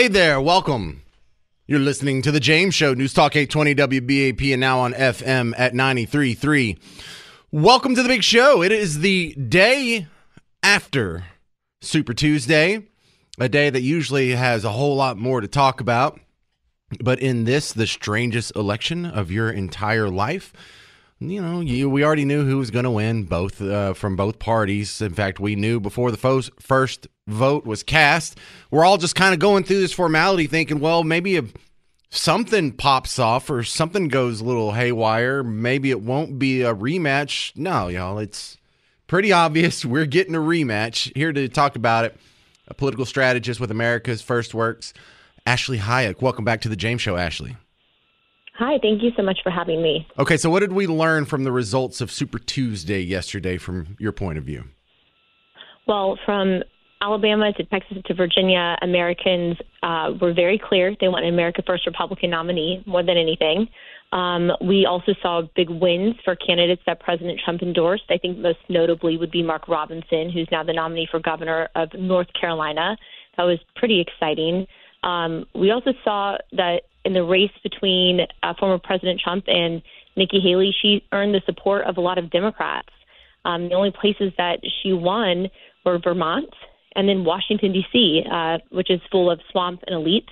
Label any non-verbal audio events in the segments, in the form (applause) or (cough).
Hey there, welcome. You're listening to The James Show, News Talk 820 WBAP, and now on FM at 93.3. Welcome to the big show. It is the day after Super Tuesday, a day that usually has a whole lot more to talk about. But in this, the strangest election of your entire life, you know, you, we already knew who was going to win, both uh, from both parties. In fact, we knew before the fo- first vote was cast. We're all just kind of going through this formality, thinking, well, maybe a, something pops off or something goes a little haywire. Maybe it won't be a rematch. No, y'all, it's pretty obvious. (laughs) We're getting a rematch. Here to talk about it, a political strategist with America's First Works, Ashley Hayek. Welcome back to the James Show, Ashley. Hi, thank you so much for having me. Okay, so what did we learn from the results of Super Tuesday yesterday from your point of view? Well, from Alabama to Texas to Virginia, Americans uh, were very clear. They want an America First Republican nominee more than anything. Um, we also saw big wins for candidates that President Trump endorsed. I think most notably would be Mark Robinson, who's now the nominee for governor of North Carolina. That was pretty exciting. Um, we also saw that in the race between uh, former President Trump and Nikki Haley, she earned the support of a lot of Democrats. Um, the only places that she won were Vermont and then Washington, D.C., uh, which is full of swamp and elites.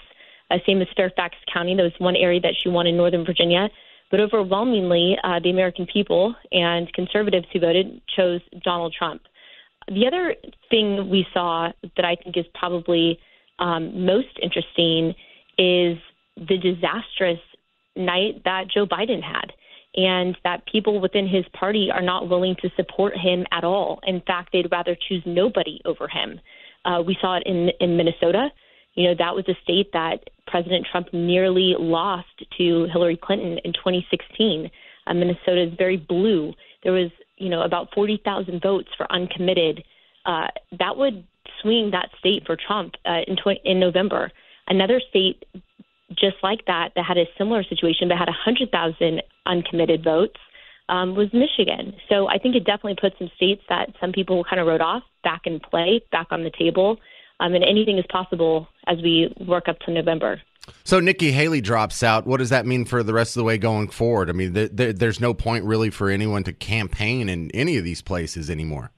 Uh, same as Fairfax County. That was one area that she won in Northern Virginia. But overwhelmingly, uh, the American people and conservatives who voted chose Donald Trump. The other thing we saw that I think is probably um, most interesting is the disastrous night that Joe Biden had, and that people within his party are not willing to support him at all. In fact, they'd rather choose nobody over him. Uh, we saw it in in Minnesota. You know, that was a state that President Trump nearly lost to Hillary Clinton in 2016. Uh, Minnesota is very blue. There was, you know, about 40,000 votes for uncommitted. Uh, that would swing that state for Trump uh, in, tw- in November. Another state just like that that had a similar situation but had 100,000 uncommitted votes um, was Michigan. So I think it definitely put some states that some people kind of wrote off back in play, back on the table. Um, and anything is possible as we work up to November. So Nikki Haley drops out. What does that mean for the rest of the way going forward? I mean, th- th- there's no point really for anyone to campaign in any of these places anymore.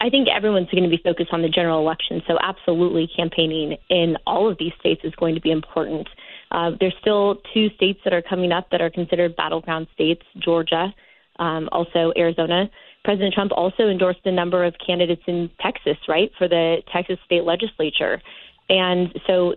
I think everyone's going to be focused on the general election. So, absolutely, campaigning in all of these states is going to be important. Uh, there's still two states that are coming up that are considered battleground states Georgia, um, also Arizona. President Trump also endorsed a number of candidates in Texas, right, for the Texas state legislature. And so,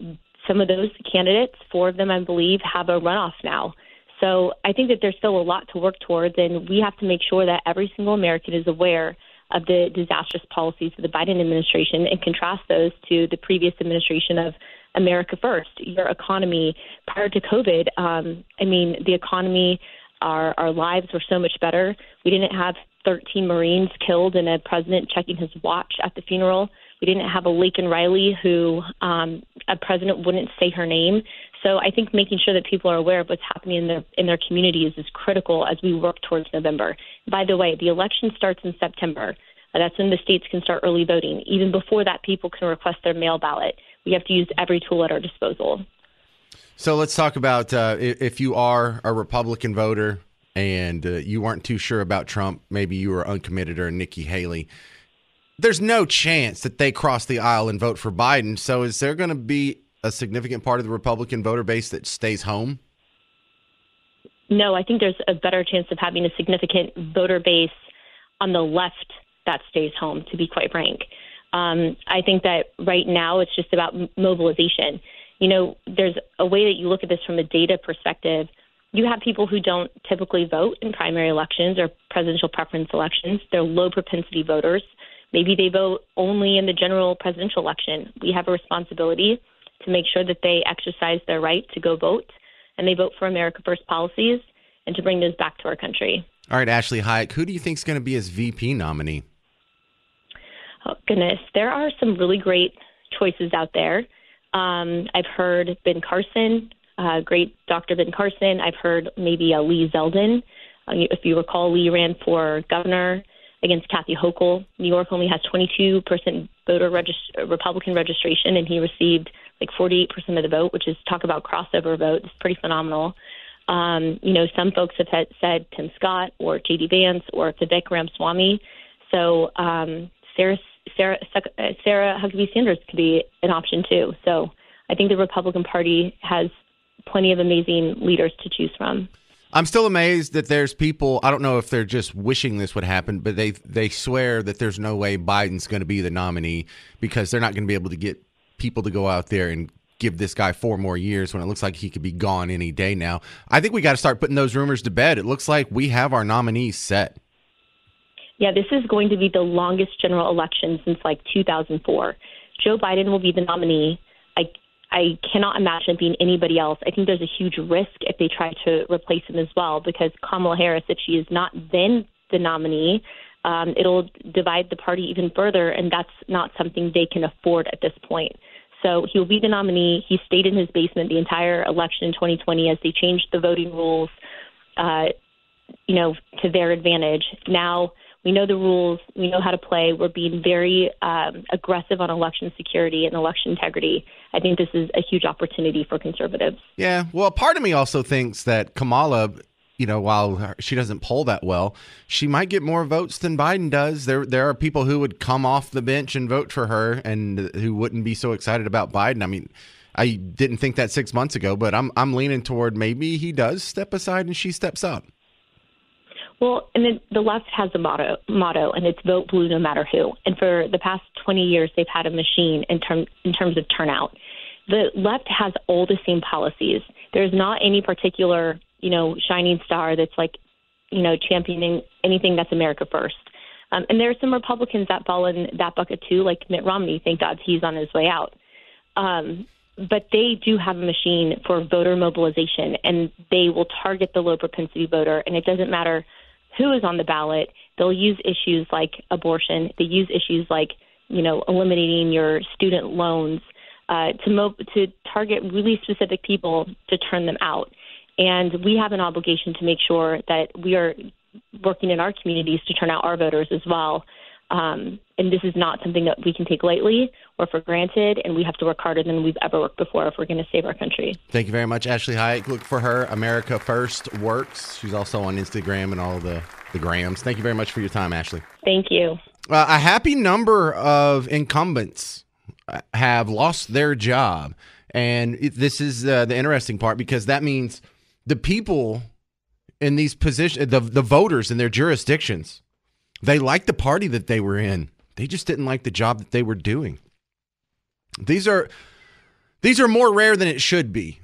some of those candidates, four of them, I believe, have a runoff now. So, I think that there's still a lot to work towards, and we have to make sure that every single American is aware of the disastrous policies of the Biden administration and contrast those to the previous administration of America First. Your economy prior to COVID, um, I mean, the economy, our our lives were so much better. We didn't have 13 Marines killed and a president checking his watch at the funeral. We didn't have a Laken Riley who um, a president wouldn't say her name. So I think making sure that people are aware of what's happening in their in their communities is critical as we work towards November. By the way, the election starts in September. That's when the states can start early voting. Even before that, people can request their mail ballot. We have to use every tool at our disposal. So let's talk about uh, if you are a Republican voter and uh, you weren't too sure about Trump, maybe you were uncommitted or Nikki Haley. There's no chance that they cross the aisle and vote for Biden. So is there going to be a significant part of the Republican voter base that stays home? No, I think there's a better chance of having a significant voter base on the left that stays home, to be quite frank. Um, I think that right now it's just about mobilization. You know, there's a way that you look at this from a data perspective. You have people who don't typically vote in primary elections or presidential preference elections. They're low propensity voters. Maybe they vote only in the general presidential election. We have a responsibility to make sure that they exercise their right to go vote and they vote for America First policies and to bring those back to our country. All right, Ashley Hayek, who do you think is going to be his VP nominee? Oh, goodness. There are some really great choices out there. Um, I've heard Ben Carson, uh, great Dr. Ben Carson. I've heard maybe uh, Lee Zeldin. Uh, if you recall, Lee ran for governor against Kathy Hochul. New York only has 22% voter regist- Republican registration, and he received like 48% of the vote, which is talk about crossover vote. It's pretty phenomenal. Um, you know, some folks have had, said Tim Scott or J.D. Vance or Vivek Ramaswamy. So um, Sarah, Sarah, Sarah Huckabee Sanders could be an option too. So I think the Republican Party has plenty of amazing leaders to choose from. I'm still amazed that there's people. I don't know if they're just wishing this would happen, but they they swear that there's no way Biden's going to be the nominee because they're not going to be able to get people to go out there and give this guy four more years when it looks like he could be gone any day now. I think we got to start putting those rumors to bed. It looks like we have our nominees set. Yeah, this is going to be the longest general election since like 2004. Joe Biden will be the nominee. I I cannot imagine being anybody else. I think there's a huge risk if they try to replace him as well because Kamala Harris, if she is not then the nominee, um, it'll divide the party even further, and that's not something they can afford at this point. So he'll be the nominee. He stayed in his basement the entire election in 2020 as they changed the voting rules, uh, you know, to their advantage. Now we know the rules. We know how to play. We're being very um, aggressive on election security and election integrity. I think this is a huge opportunity for conservatives. Yeah. Well, part of me also thinks that Kamala, you know, while she doesn't poll that well, she might get more votes than Biden does. There, there are people who would come off the bench and vote for her, and who wouldn't be so excited about Biden. I mean. I didn't think that six months ago, but I'm I'm leaning toward maybe he does step aside and she steps up. Well, and then the left has a motto, motto, and it's vote blue no matter who. And for the past 20 years, they've had a machine in, term, in terms of turnout. The left has all the same policies. There's not any particular, you know, shining star that's like, you know, championing anything that's America first. Um, and there are some Republicans that fall in that bucket too, like Mitt Romney. Thank God he's on his way out. Um, but they do have a machine for voter mobilization, and they will target the low propensity voter. And it doesn't matter who is on the ballot, they'll use issues like abortion. They use issues like, you know, eliminating your student loans uh, to mo- to target really specific people to turn them out. And we have an obligation to make sure that we are working in our communities to turn out our voters as well. Um, and this is not something that we can take lightly or for granted, and we have to work harder than we've ever worked before if we're going to save our country. Thank you very much, Ashley Hayek. Look for her, America First Works. She's also on Instagram and all the, the grams. Thank you very much for your time, Ashley. Thank you. Uh, a happy number of incumbents have lost their job. And this is uh, the interesting part because that means the people in these positions, the, the voters in their jurisdictions, they liked the party that they were in. They just didn't like the job that they were doing. These are these are more rare than it should be.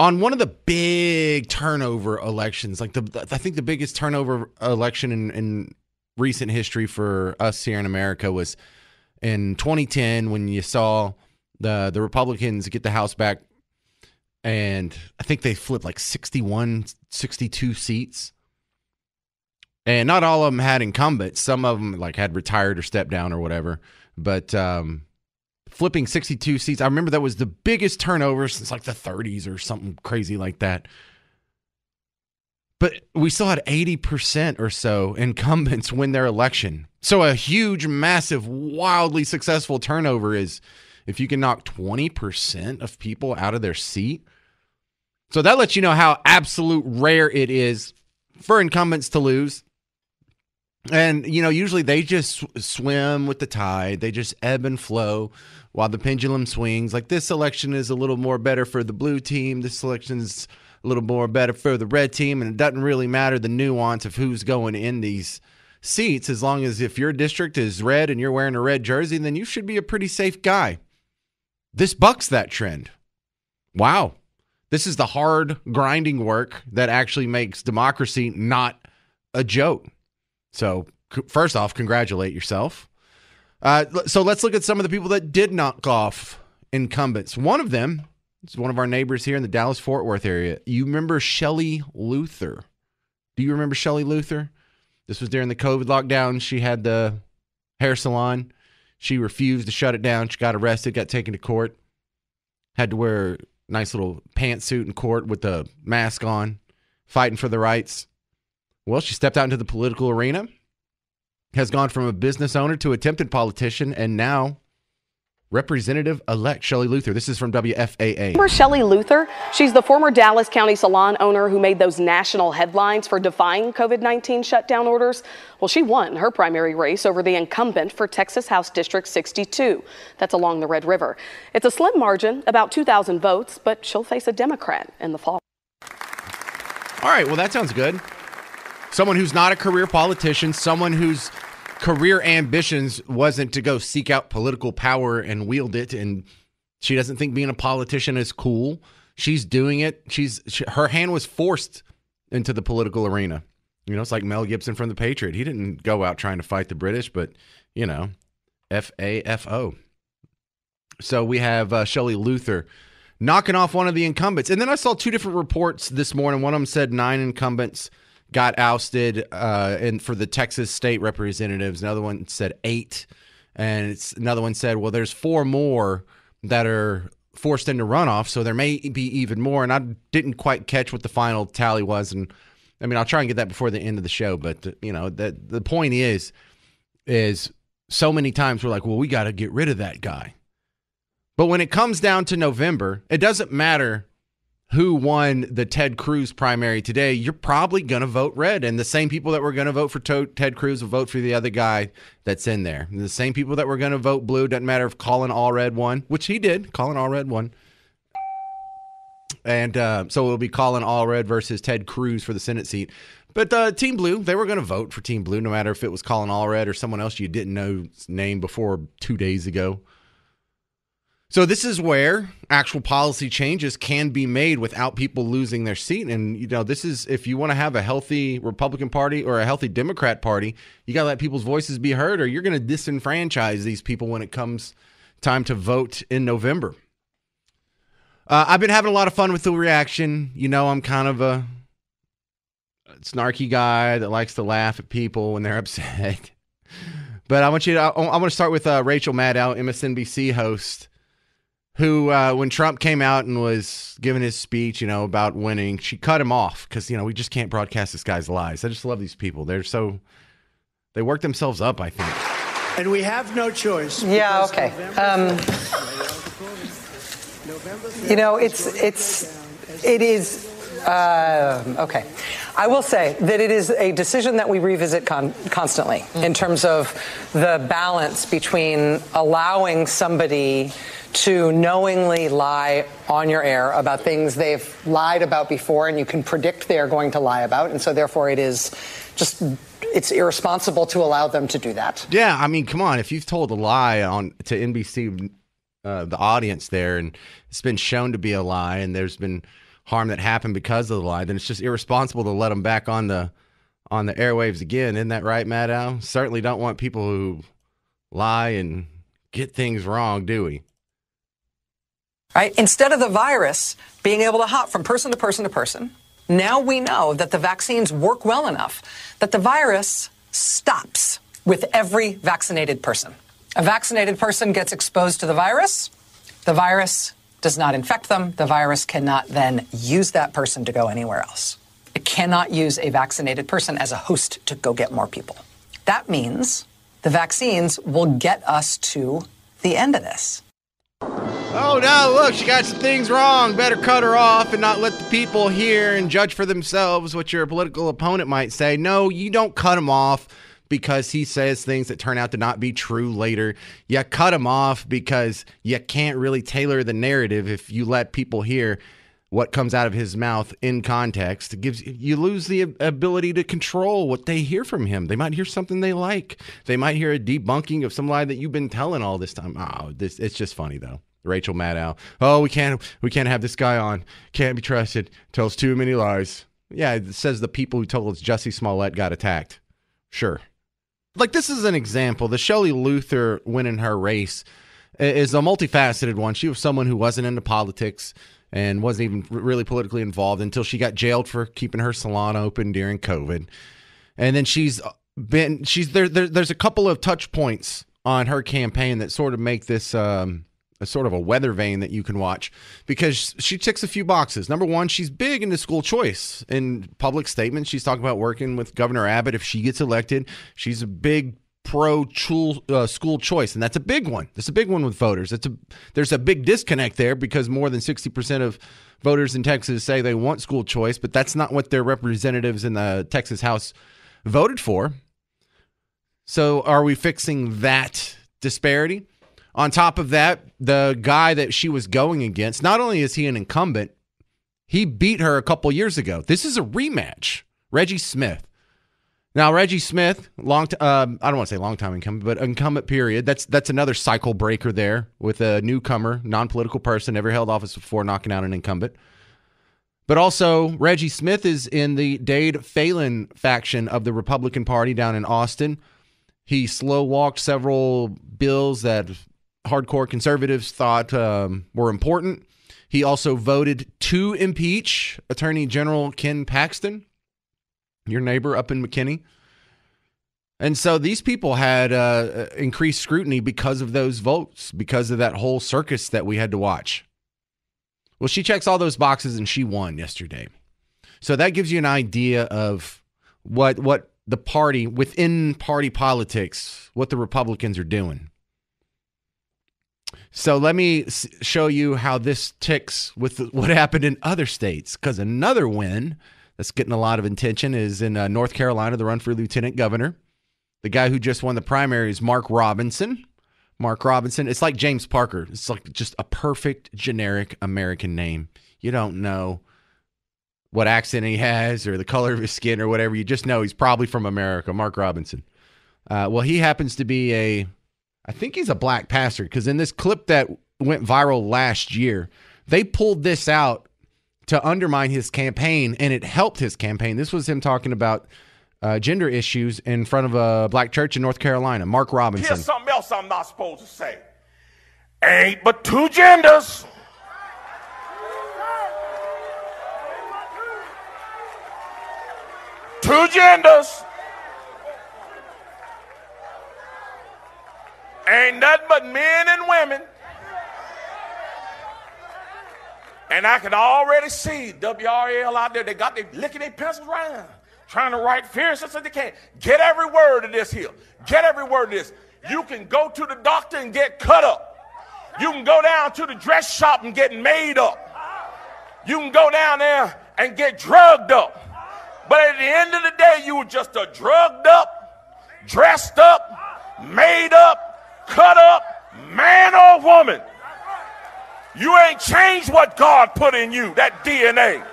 On one of the big turnover elections, like the I think the biggest turnover election in, in recent history for us here in America was in 2010 when you saw the the Republicans get the House back and I think they flipped like 61 62 seats and not all of them had incumbents. Some of them like had retired or stepped down or whatever. But um, flipping 62 seats, I remember that was the biggest turnover since like the 30s or something crazy like that. But we still had 80% or so incumbents win their election. So a huge, massive, wildly successful turnover is if you can knock 20% of people out of their seat. So that lets you know how absolute rare it is for incumbents to lose. And you know usually they just swim with the tide. They just ebb and flow while the pendulum swings. Like this election is a little more better for the blue team. This election is a little more better for the red team. And it doesn't really matter the nuance of who's going in these seats. As long as if your district is red and you're wearing a red jersey then you should be a pretty safe guy. This bucks that trend. Wow this is the hard grinding work that actually makes democracy not a joke so, first off, congratulate yourself. Uh, so, let's look at some of the people that did knock off incumbents. One of them is one of our neighbors here in the Dallas Fort Worth area. You remember Shelley Luther? Do you remember Shelley Luther? This was during the COVID lockdown. She had the hair salon. She refused to shut it down. She got arrested, got taken to court, had to wear nice little pantsuit in court with the mask on, fighting for the rights. Well, she stepped out into the political arena, has gone from a business owner to attempted politician, and now Representative elect Shelley Luther. This is from WFAA. Remember Shelley Luther? She's the former Dallas County salon owner who made those national headlines for defying COVID 19 shutdown orders. Well, she won her primary race over the incumbent for Texas House District 62. That's along the Red River. It's a slim margin, about 2,000 votes, but she'll face a Democrat in the fall. All right, well, that sounds good. Someone who's not a career politician, someone whose career ambitions wasn't to go seek out political power and wield it, and she doesn't think being a politician is cool. She's doing it. She's she, her hand was forced into the political arena. You know, it's like Mel Gibson from The Patriot. He didn't go out trying to fight the British, but you know, F A F O. So we have uh, Shelley Luther knocking off one of the incumbents. And then I saw two different reports this morning. One of them said nine incumbents got ousted uh, and for the Texas state representatives. Another one said eight. And it's, another one said, well, there's four more that are forced into runoff. So there may be even more. And I didn't quite catch what the final tally was. And I mean, I'll try and get that before the end of the show. But, you know, the, the point is, is so many times we're like, well, we got to get rid of that guy. But when it comes down to November, it doesn't matter who won the Ted Cruz primary today. You're probably going to vote red. And the same people that were going to vote for Ted Cruz will vote for the other guy that's in there. And the same people that were going to vote blue, doesn't matter if Colin Allred won, which he did. Colin Allred won. And uh, so it'll be Colin Allred versus Ted Cruz for the Senate seat. But uh, Team Blue, they were going to vote for Team Blue, no matter if it was Colin Allred or someone else you didn't know name before two days ago. So this is where actual policy changes can be made without people losing their seat. And you know, this is if you want to have a healthy Republican Party or a healthy Democrat Party, you got to let people's voices be heard, or you're going to disenfranchise these people when it comes time to vote in November. Uh, I've been having a lot of fun with the reaction. You know, I'm kind of a snarky guy that likes to laugh at people when they're (laughs) upset. but I want you to. I, I want to start with uh, Rachel Maddow, MSNBC host who, uh, when Trump came out and was giving his speech, you know, about winning, she cut him off because, you know, we just can't broadcast this guy's lies. I just love these people. They're so, they work themselves up, I think. And we have no choice. Yeah, okay. Um, you know, it's, it's, it is, uh, okay. I will say that it is a decision that we revisit con- constantly in terms of the balance between allowing somebody to knowingly lie on your air about things they've lied about before and you can predict they are going to lie about. And so, therefore, it is just it's irresponsible to allow them to do that. Yeah, I mean, come on. If you've told a lie on to NBC, uh, the audience there, and it's been shown to be a lie, and there's been harm that happened because of the lie, then it's just irresponsible to let them back on the on the airwaves again. Isn't that right, Maddow? Certainly don't want people who lie and get things wrong, do we? Right? Instead of the virus being able to hop from person to person to person, now we know that the vaccines work well enough that the virus stops with every vaccinated person. A vaccinated person gets exposed to the virus. The virus does not infect them. The virus cannot then use that person to go anywhere else. It cannot use a vaccinated person as a host to go get more people. That means the vaccines will get us to the end of this. Oh no, look, she got some things wrong. Better cut her off and not let the people hear and judge for themselves what your political opponent might say. No, you don't cut him off because he says things that turn out to not be true later. You cut him off because you can't really tailor the narrative if you let people hear what comes out of his mouth in context it gives you lose the ability to control what they hear from him they might hear something they like they might hear a debunking of some lie that you've been telling all this time oh this it's just funny though rachel maddow. Oh we can't we can't have this guy on. Can't be trusted. Tells too many lies. Yeah it says the people who told us Jussie smollett got attacked. Sure. Like this is an example. The shelley luther winning her race is a multifaceted one. She was someone who wasn't into politics and wasn't even really politically involved until she got jailed for keeping her salon open during COVID. And then she's been she's there, there there's a couple of touch points on her campaign that sort of make this um, a sort of a weather vane that you can watch because she ticks a few boxes. Number one, she's big into school choice. In public statements, she's talking about working with Governor Abbott if she gets elected. She's a big pro uh, school choice, and that's a big one. That's a big one with voters. It's a there's a big disconnect there because more than sixty percent of voters in Texas say they want school choice, but that's not what their representatives in the Texas House voted for. So, are we fixing that disparity? On top of that, the guy that she was going against, not only is he an incumbent, he beat her a couple years ago. This is a rematch. Reggie Smith. Now Reggie Smith, long t- um, I don't want to say long time incumbent, but incumbent period. That's that's another cycle breaker there with a newcomer, non-political person, never held office before, knocking out an incumbent. But also Reggie Smith is in the Dade Phelan faction of the Republican Party down in Austin. He slow walked several bills that hardcore conservatives thought um, were important. He also voted to impeach Attorney General Ken Paxton your neighbor up in McKinney. And so these people had uh, increased scrutiny because of those votes, because of that whole circus that we had to watch. Well, she checks all those boxes and she won yesterday. So that gives you an idea of what what the party within party politics, what the Republicans are doing. So let me show you how this ticks with (laughs) what happened in other states because another win that's getting a lot of attention is in uh, North Carolina, the run for lieutenant governor. The guy who just won the primary is Mark Robinson. Mark Robinson. It's like James Parker. It's like just a perfect generic American name. You don't know what accent he has or the color of his skin or whatever. You just know he's probably from America. Mark Robinson. Uh, well, he happens to be a, I think he's a black pastor because in this clip that went viral last year, they pulled this out to undermine his campaign, and it helped his campaign. This was him talking about uh, gender issues in front of a black church in North Carolina. Mark Robinson. Here's something else I'm not supposed to say. Ain't but two genders. Two genders. Ain't nothing but men and women. And I could already see WRAL out there. They got they licking their pencils around, trying to write fierce as they can. Get every word of this here. Get every word of this. You can go to the doctor and get cut up. You can go down to the dress shop and get made up. You can go down there and get drugged up. But at the end of the day, you were just a drugged up, dressed up, made up, cut up man or woman. You ain't changed what God put in you, that DNA.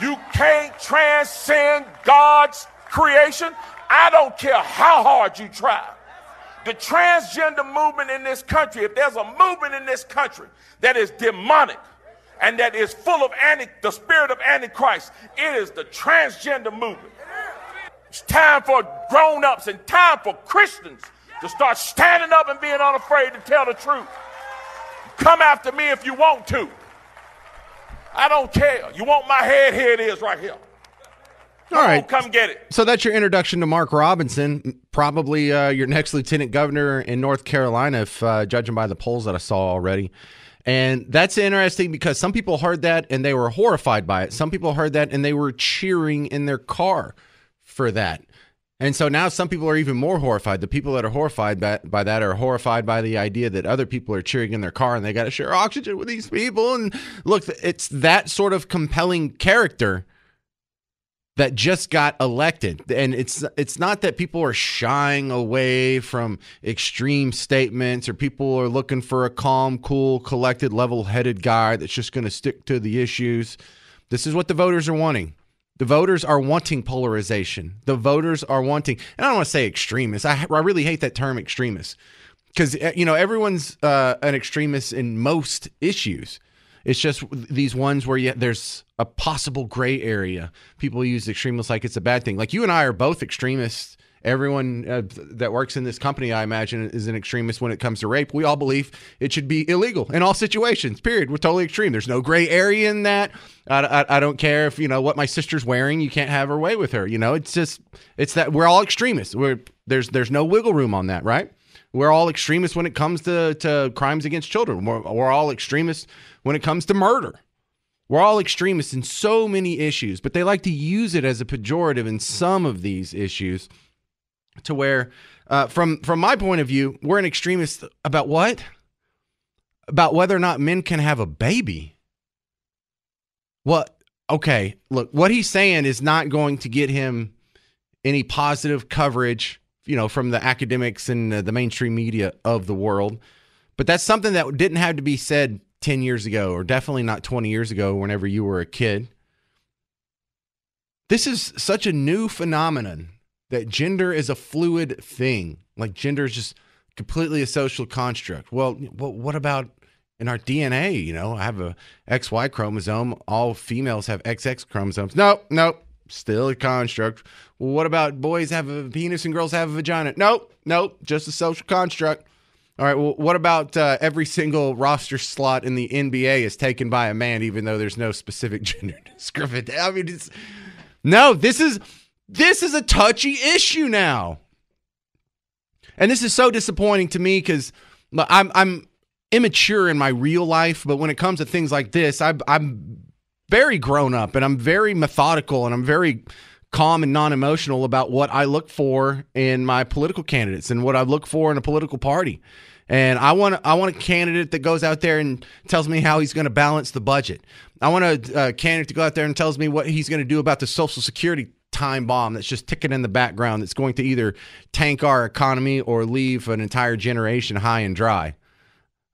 You can't transcend God's creation. I don't care how hard you try. The transgender movement in this country, if there's a movement in this country that is demonic and that is full of anti, the spirit of Antichrist, it is the transgender movement. It's time for grown ups and time for Christians to start standing up and being unafraid to tell the truth. Come after me if you want to. I don't care. You want my head? Here it is right here. Come All right. On, come get it. So that's your introduction to Mark Robinson, probably uh, your next lieutenant governor in North Carolina, if uh, judging by the polls that I saw already. And that's interesting because some people heard that and they were horrified by it. Some people heard that and they were cheering in their car for that. And so now some people are even more horrified. The people that are horrified by, by that are horrified by the idea that other people are cheering in their car and they got to share oxygen with these people. And look, it's that sort of compelling character that just got elected. And it's it's not that people are shying away from extreme statements or people are looking for a calm, cool, collected, level-headed guy that's just going to stick to the issues. This is what the voters are wanting. The voters are wanting polarization. The voters are wanting, and I don't want to say extremists. I, I really hate that term extremist because eh, you know everyone's uh, an extremist in most issues. It's just these ones where you, there's a possible gray area. People use extremists like it's a bad thing. Like you and I are both extremists Everyone uh, that works in this company, I imagine, is an extremist when it comes to rape. We all believe it should be illegal in all situations. Period. We're totally extreme. There's no gray area in that. I, I, I don't care if you know what my sister's wearing. You can't have her way with her. You know, it's just it's that we're all extremists. We're there's there's no wiggle room on that, right? We're all extremists when it comes to, to crimes against children. We're, we're all extremists when it comes to murder. We're all extremists in so many issues, but they like to use it as a pejorative in some of these issues to where uh, from from my point of view, we're an extremist about what? About whether or not men can have a baby. What? Okay, look, what he's saying is not going to get him any positive coverage, you know, from the academics and the mainstream media of the world. But that's something that didn't have to be said 10 years ago, or definitely not 20 years ago, whenever you were a kid. This is such a new phenomenon that gender is a fluid thing. Like gender is just completely a social construct. Well, what about in our DNA? You know, I have a XY chromosome. All females have XX chromosomes. Nope, nope. Still a construct. Well, what about boys have a penis and girls have a vagina? Nope, nope. Just a social construct. All right. Well, what about uh, every single roster slot in the NBA is taken by a man, even though there's no specific (laughs) gender discrimination? I mean, it's no. This is this is a touchy issue now. And this is so disappointing to me because I'm I'm immature in my real life, but when it comes to things like this, I, I'm very grown up and I'm very methodical and I'm very calm and non-emotional about what I look for in my political candidates and what I look for in a political party. And I want I want a candidate that goes out there and tells me how he's going to balance the budget. I want a, a candidate to go out there and tells me what he's going to do about the Social Security time bomb that's just ticking in the background that's going to either tank our economy or leave an entire generation high and dry.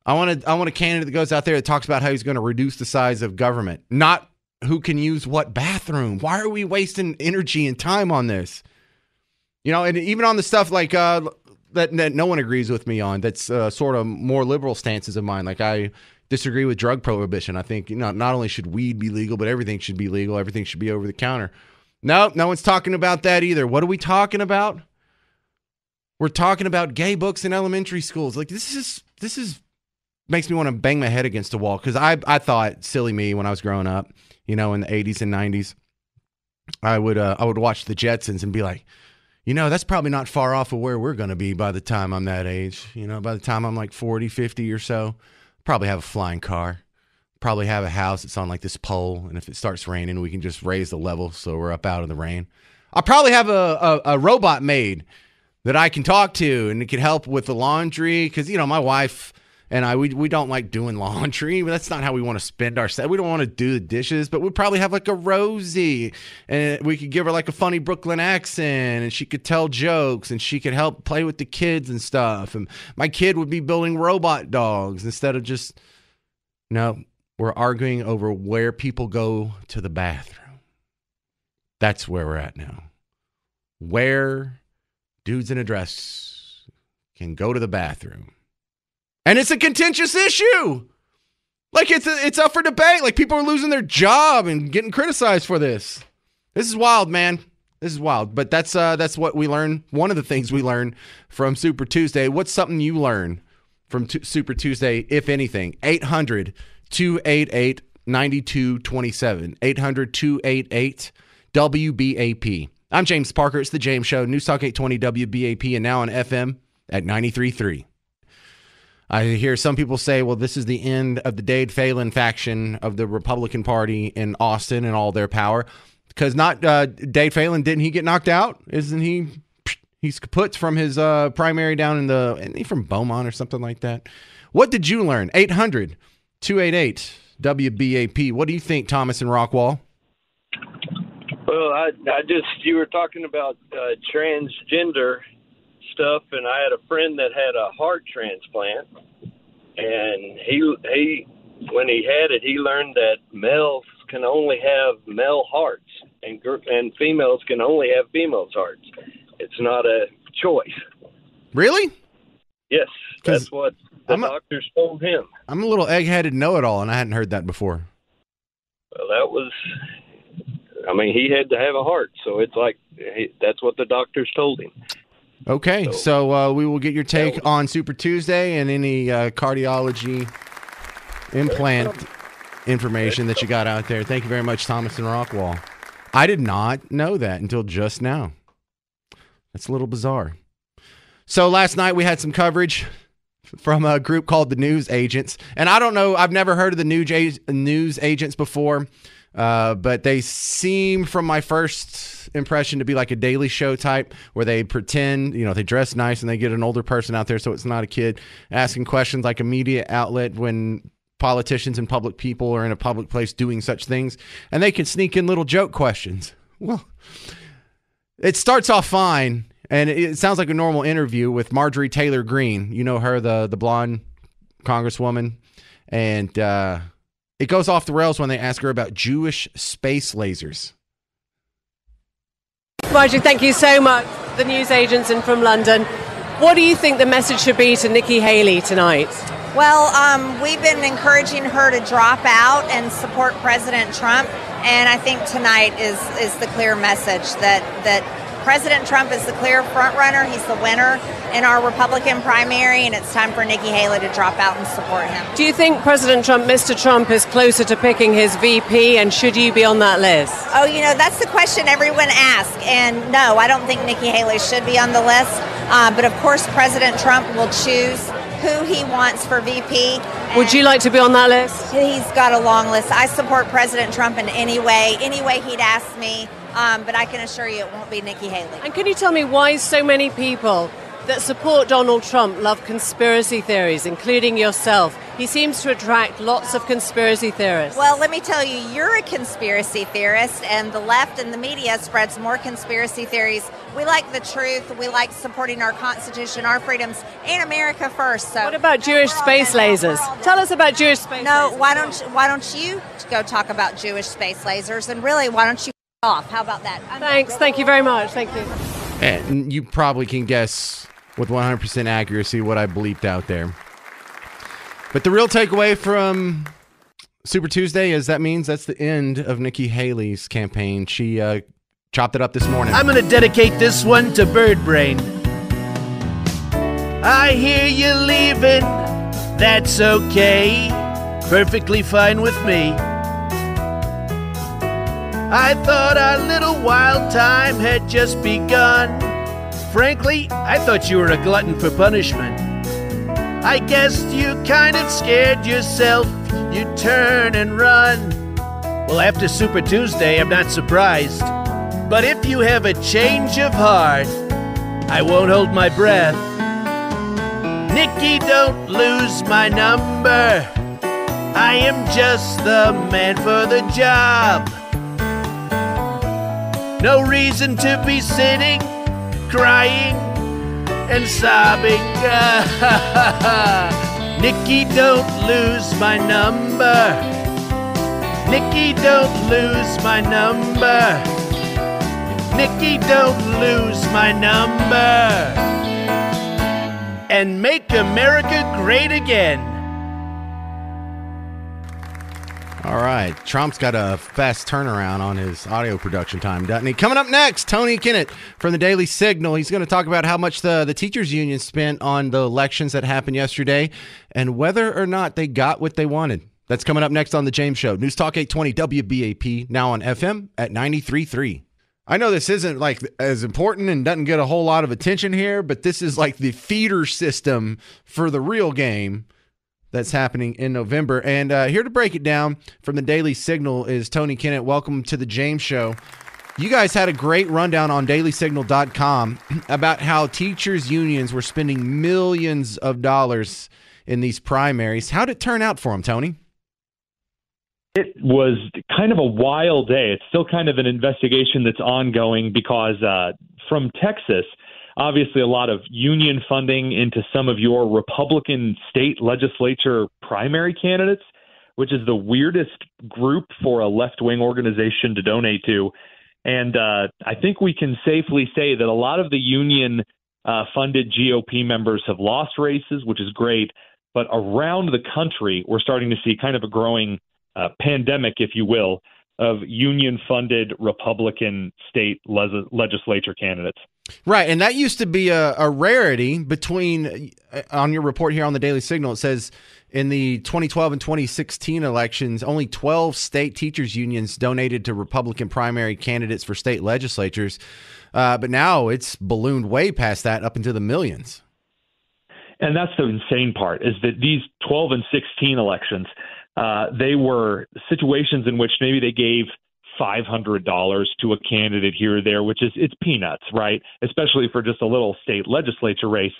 I want to I want a candidate that goes out there that talks about how he's going to reduce the size of government, not who can use what bathroom. Why are we wasting energy and time on this? You know, and even on the stuff like uh, that, that no one agrees with me on, that's uh, sort of more liberal stances of mine. Like I disagree with drug prohibition. I think you know not only should weed be legal, but everything should be legal. Everything should be over the counter. No, no one's talking about that either. What are we talking about? We're talking about gay books in elementary schools. Like this is this is makes me want to bang my head against a wall because I I thought silly me when I was growing up, you know, in the 80s and 90s. I would uh, I would watch the Jetsons and be like, you know, that's probably not far off of where we're going to be by the time I'm that age. You know, by the time I'm like 40, 50 or so, probably have a flying car probably have a house that's on like this pole, and if it starts raining, we can just raise the level so we're up out of the rain. I'll probably have a, a, a robot made that I can talk to, and it can help with the laundry because you know my wife and I we we don't like doing (laughs) laundry. That's not how we want to spend our set. We don't want to do the dishes, but we'd probably have like a Rosie, and we could give her like a funny Brooklyn accent, and she could tell jokes, and she could help play with the kids and stuff. And my kid would be building robot dogs instead of just you no. We're arguing over where people go to the bathroom. That's where we're at now. Where dudes in a dress can go to the bathroom. And it's a contentious issue. Like it's a, it's up for debate. Like people are losing their job and getting criticized for this. This is wild, man. This is wild. But that's uh that's what we learn. One of the things we learn from Super Tuesday. What's something you learn from t- Super Tuesday, if anything? 800 288 9227. 800 288 WBAP. I'm James Parker. It's The James Show, News Talk 820 WBAP, and now on FM at 93.3. I hear some people say, well, this is the end of the Dade Phelan faction of the Republican Party in Austin and all their power. Because not uh, Dade Phelan, didn't he get knocked out? Isn't he? He's kaput from his uh, primary down in the, isn't he from Beaumont or something like that? What did you learn? 800 288 WBAP. What do you think, Thomas and Rockwall? Well, I, I just, you were talking about uh, transgender stuff, and I had a friend that had a heart transplant, and he, he, when he had it, he learned that males can only have male hearts, and and females can only have females' hearts. It's not a choice. Really? Yes, that's what the I'm doctors a, told him. I'm a little egg-headed know-it-all, and I hadn't heard that before. Well, that was. I mean, he had to have a heart, so it's like he, that's what the doctors told him. Okay, so, so uh, we will get your take was, on Super Tuesday and any uh, cardiology implant information that you got out there. Thank you very much, Thomas and Rockwall. I did not know that until just now. That's a little bizarre. So last night we had some coverage from a group called the News Agents. And I don't know, I've never heard of the News, news Agents before, uh, but they seem, from my first impression, to be like a Daily Show type where they pretend, you know, they dress nice and they get an older person out there so it's not a kid asking questions like a media outlet when politicians and public people are in a public place doing such things. And they can sneak in little joke questions. Well, it starts off fine and it sounds like a normal interview with Marjorie Taylor Greene. You know her, the the blonde congresswoman, and uh, it goes off the rails when they ask her about Jewish space lasers. Marjorie, thank you so much. The news agents and from London. What do you think the message should be to Nikki Haley tonight? Well, um, we've been encouraging her to drop out and support President Trump, and I think tonight is is the clear message that that President Trump is the clear frontrunner. He's the winner in our Republican primary, and it's time for Nikki Haley to drop out and support him. Do you think President Trump, Mr. Trump, is closer to picking his VP, and should you be on that list? Oh, you know, that's the question everyone asks. And no, I don't think Nikki Haley should be on the list. Uh, but of course, President Trump will choose who he wants for VP. Would you like to be on that list? He's got a long list. I support President Trump in any way, any way he'd ask me. Um, but I can assure you it won't be Nikki Haley. And can you tell me why so many people that support Donald Trump love conspiracy theories, including yourself? He seems to attract lots of conspiracy theorists. Well, let me tell you, you're a conspiracy theorist, and the left and the media spreads more conspiracy theories. We like the truth. We like supporting our Constitution, our freedoms, and America first. So, what about Jewish space lasers? Tell us about Jewish space. No, lasers. why don't you, why don't you go talk about Jewish space lasers? And really, why don't you off? How about that? I'm Thanks. Thank you very much. Thank you. And you probably can guess with 100% accuracy what I bleeped out there. But the real takeaway from Super Tuesday is that means that's the end of Nikki Haley's campaign. She uh, chopped it up this morning. I'm going to dedicate this one to Bird Brain. I hear you leaving. That's okay. Perfectly fine with me. I thought our little wild time had just begun. Frankly, I thought you were a glutton for punishment. I guessed you kind of scared yourself. You turn and run. Well, after Super Tuesday, I'm not surprised. But if you have a change of heart, I won't hold my breath. Nikki, don't lose my number. I am just the man for the job. No reason to be sitting, crying, and sobbing. (laughs) Nikki, don't lose my number. Nikki, don't lose my number. Nikki, don't lose my number. And make America great again. All right. Trump's got a fast turnaround on his audio production time, doesn't he? Coming up next, Tony Kinnett from the Daily Signal. He's going to talk about how much the, the teachers union spent on the elections that happened yesterday and whether or not they got what they wanted. That's coming up next on The James Show. News Talk 820 WBAP, now on FM at 93.3. I know this isn't like as important and doesn't get a whole lot of attention here, but this is like the feeder system for the real game that's happening in November. And uh, here to break it down from the Daily Signal is Tony Kinnett. Welcome to the James Show. You guys had a great rundown on dailysignal.com (clears throat) about how teachers' unions were spending millions of dollars in these primaries. How did it turn out for them, Tony? It was kind of a wild day. It's still kind of an investigation that's ongoing because uh, from Texas, obviously a lot of union funding into some of your Republican state legislature primary candidates, which is the weirdest group for a left wing organization to donate to. And uh, I think we can safely say that a lot of the union uh, funded GOP members have lost races, which is great. But around the country, we're starting to see kind of a growing uh, pandemic, if you will, of union funded Republican state le- legislature candidates. Right, and that used to be a, a, rarity between uh, on your report here on the Daily Signal. It says in the 2012 and 2016 elections, only 12 state teachers unions donated to Republican primary candidates for state legislatures, uh, but now it's ballooned way past that, up into the millions. And that's the insane part is that these 12 and 16 elections, uh, they were situations in which maybe they gave $500 to a candidate here or there, which is it's peanuts, right? Especially for just a little state legislature race.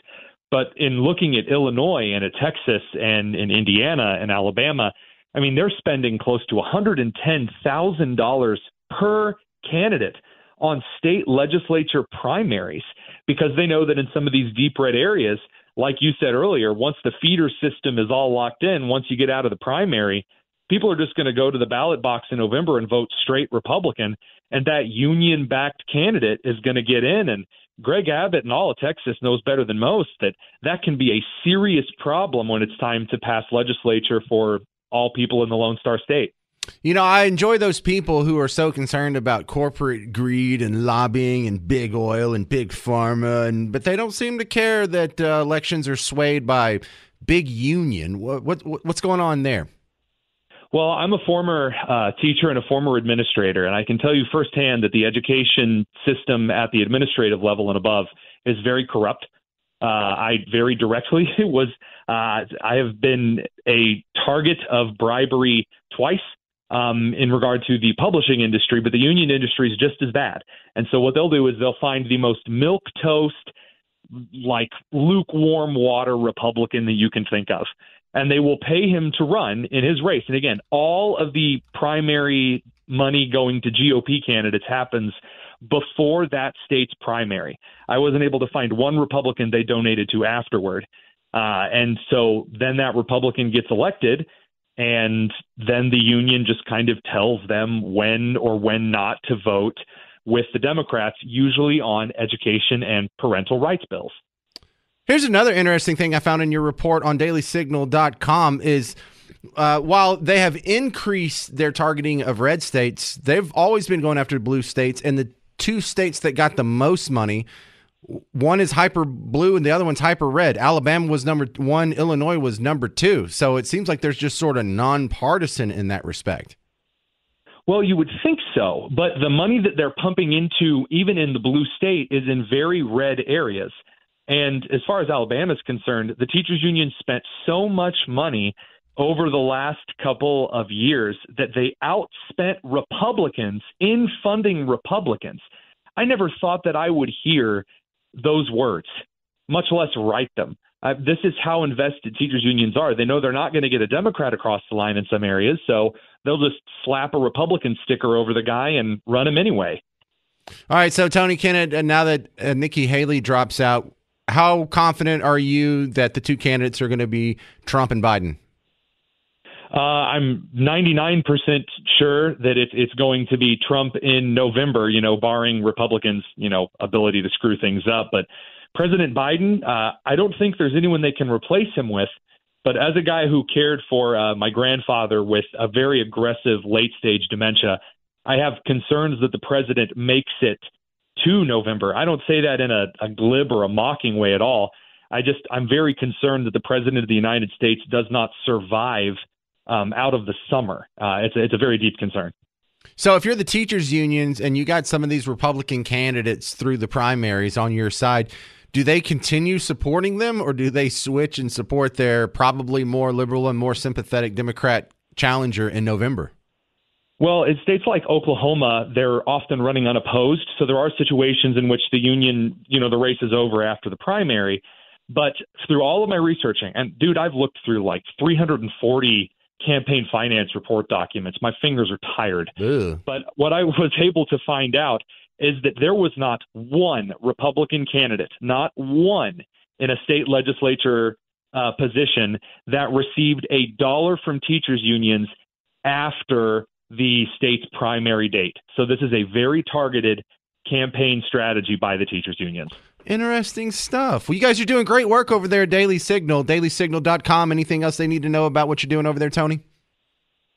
But in looking at Illinois and at Texas and in Indiana and Alabama, I mean, they're spending close to $110,000 per candidate on state legislature primaries because they know that in some of these deep red areas, like you said earlier, once the feeder system is all locked in, once you get out of the primary, people are just going to go to the ballot box in November and vote straight Republican. And that union backed candidate is going to get in. And Greg Abbott and all of Texas knows better than most that that can be a serious problem when it's time to pass legislature for all people in the Lone Star State. You know, I enjoy those people who are so concerned about corporate greed and lobbying and big oil and big pharma, and but they don't seem to care that uh, elections are swayed by big union. What, what what's going on there? Well, I'm a former uh, teacher and a former administrator, and I can tell you firsthand that the education system at the administrative level and above is very corrupt. Uh, I very directly (laughs) was uh, I have been a target of bribery twice um, in regard to the publishing industry, but the union industry is just as bad. And so what they'll do is they'll find the most milk toast, like lukewarm water Republican that you can think of, and they will pay him to run in his race. And again, all of the primary money going to GOP candidates happens before that state's primary. I wasn't able to find one Republican they donated to afterward. Uh, and so then that Republican gets elected, and then the union just kind of tells them when or when not to vote with the Democrats, usually on education and parental rights bills. Here's another interesting thing I found in your report on dailysignal.com is uh, while they have increased their targeting of red states, they've always been going after blue states, and the two states that got the most money one is hyper blue and the other one's hyper red. Alabama was number one, Illinois was number two. So it seems like there's just sort of nonpartisan in that respect. Well, you would think so, but the money that they're pumping into, even in the blue state, is in very red areas. And as far as Alabama is concerned, the teachers union spent so much money over the last couple of years that they outspent Republicans in funding Republicans. I never thought that I would hear those words, much less write them. Uh, this is how invested teachers unions are. They know they're not going to get a Democrat across the line in some areas, so they'll just slap a Republican sticker over the guy and run him anyway. All right, so Tony Kinnett, uh, now that uh, Nikki Haley drops out, how confident are you that the two candidates are going to be Trump and Biden? Uh, I'm 99% sure that it, it's going to be Trump in November, you know, barring Republicans, you know, ability to screw things up. But President Biden, uh, I don't think there's anyone they can replace him with. But as a guy who cared for uh, my grandfather with a very aggressive late stage dementia, I have concerns that the president makes it to November. I don't say that in a, a glib or a mocking way at all. I just I'm very concerned that the president of the United States does not survive um, out of the summer. Uh, it's a, it's a very deep concern. So, if you're the teachers' unions and you got some of these Republican candidates through the primaries on your side, do they continue supporting them or do they switch and support their probably more liberal and more sympathetic Democrat challenger in November? Well, in states like Oklahoma, they're often running unopposed. So there are situations in which the union, you know, the race is over after the primary. But through all of my researching, and dude, I've looked through like 340 campaign finance report documents. My fingers are tired. Ugh. But what I was able to find out is that there was not one Republican candidate, not one in a state legislature uh, position that received a dollar from teachers unions after the state's primary date. So this is a very targeted campaign strategy by the teachers unions. Interesting stuff. Well, you guys are doing great work over there at Daily Signal, dailysignal.com. Anything else they need to know about what you're doing over there, Tony?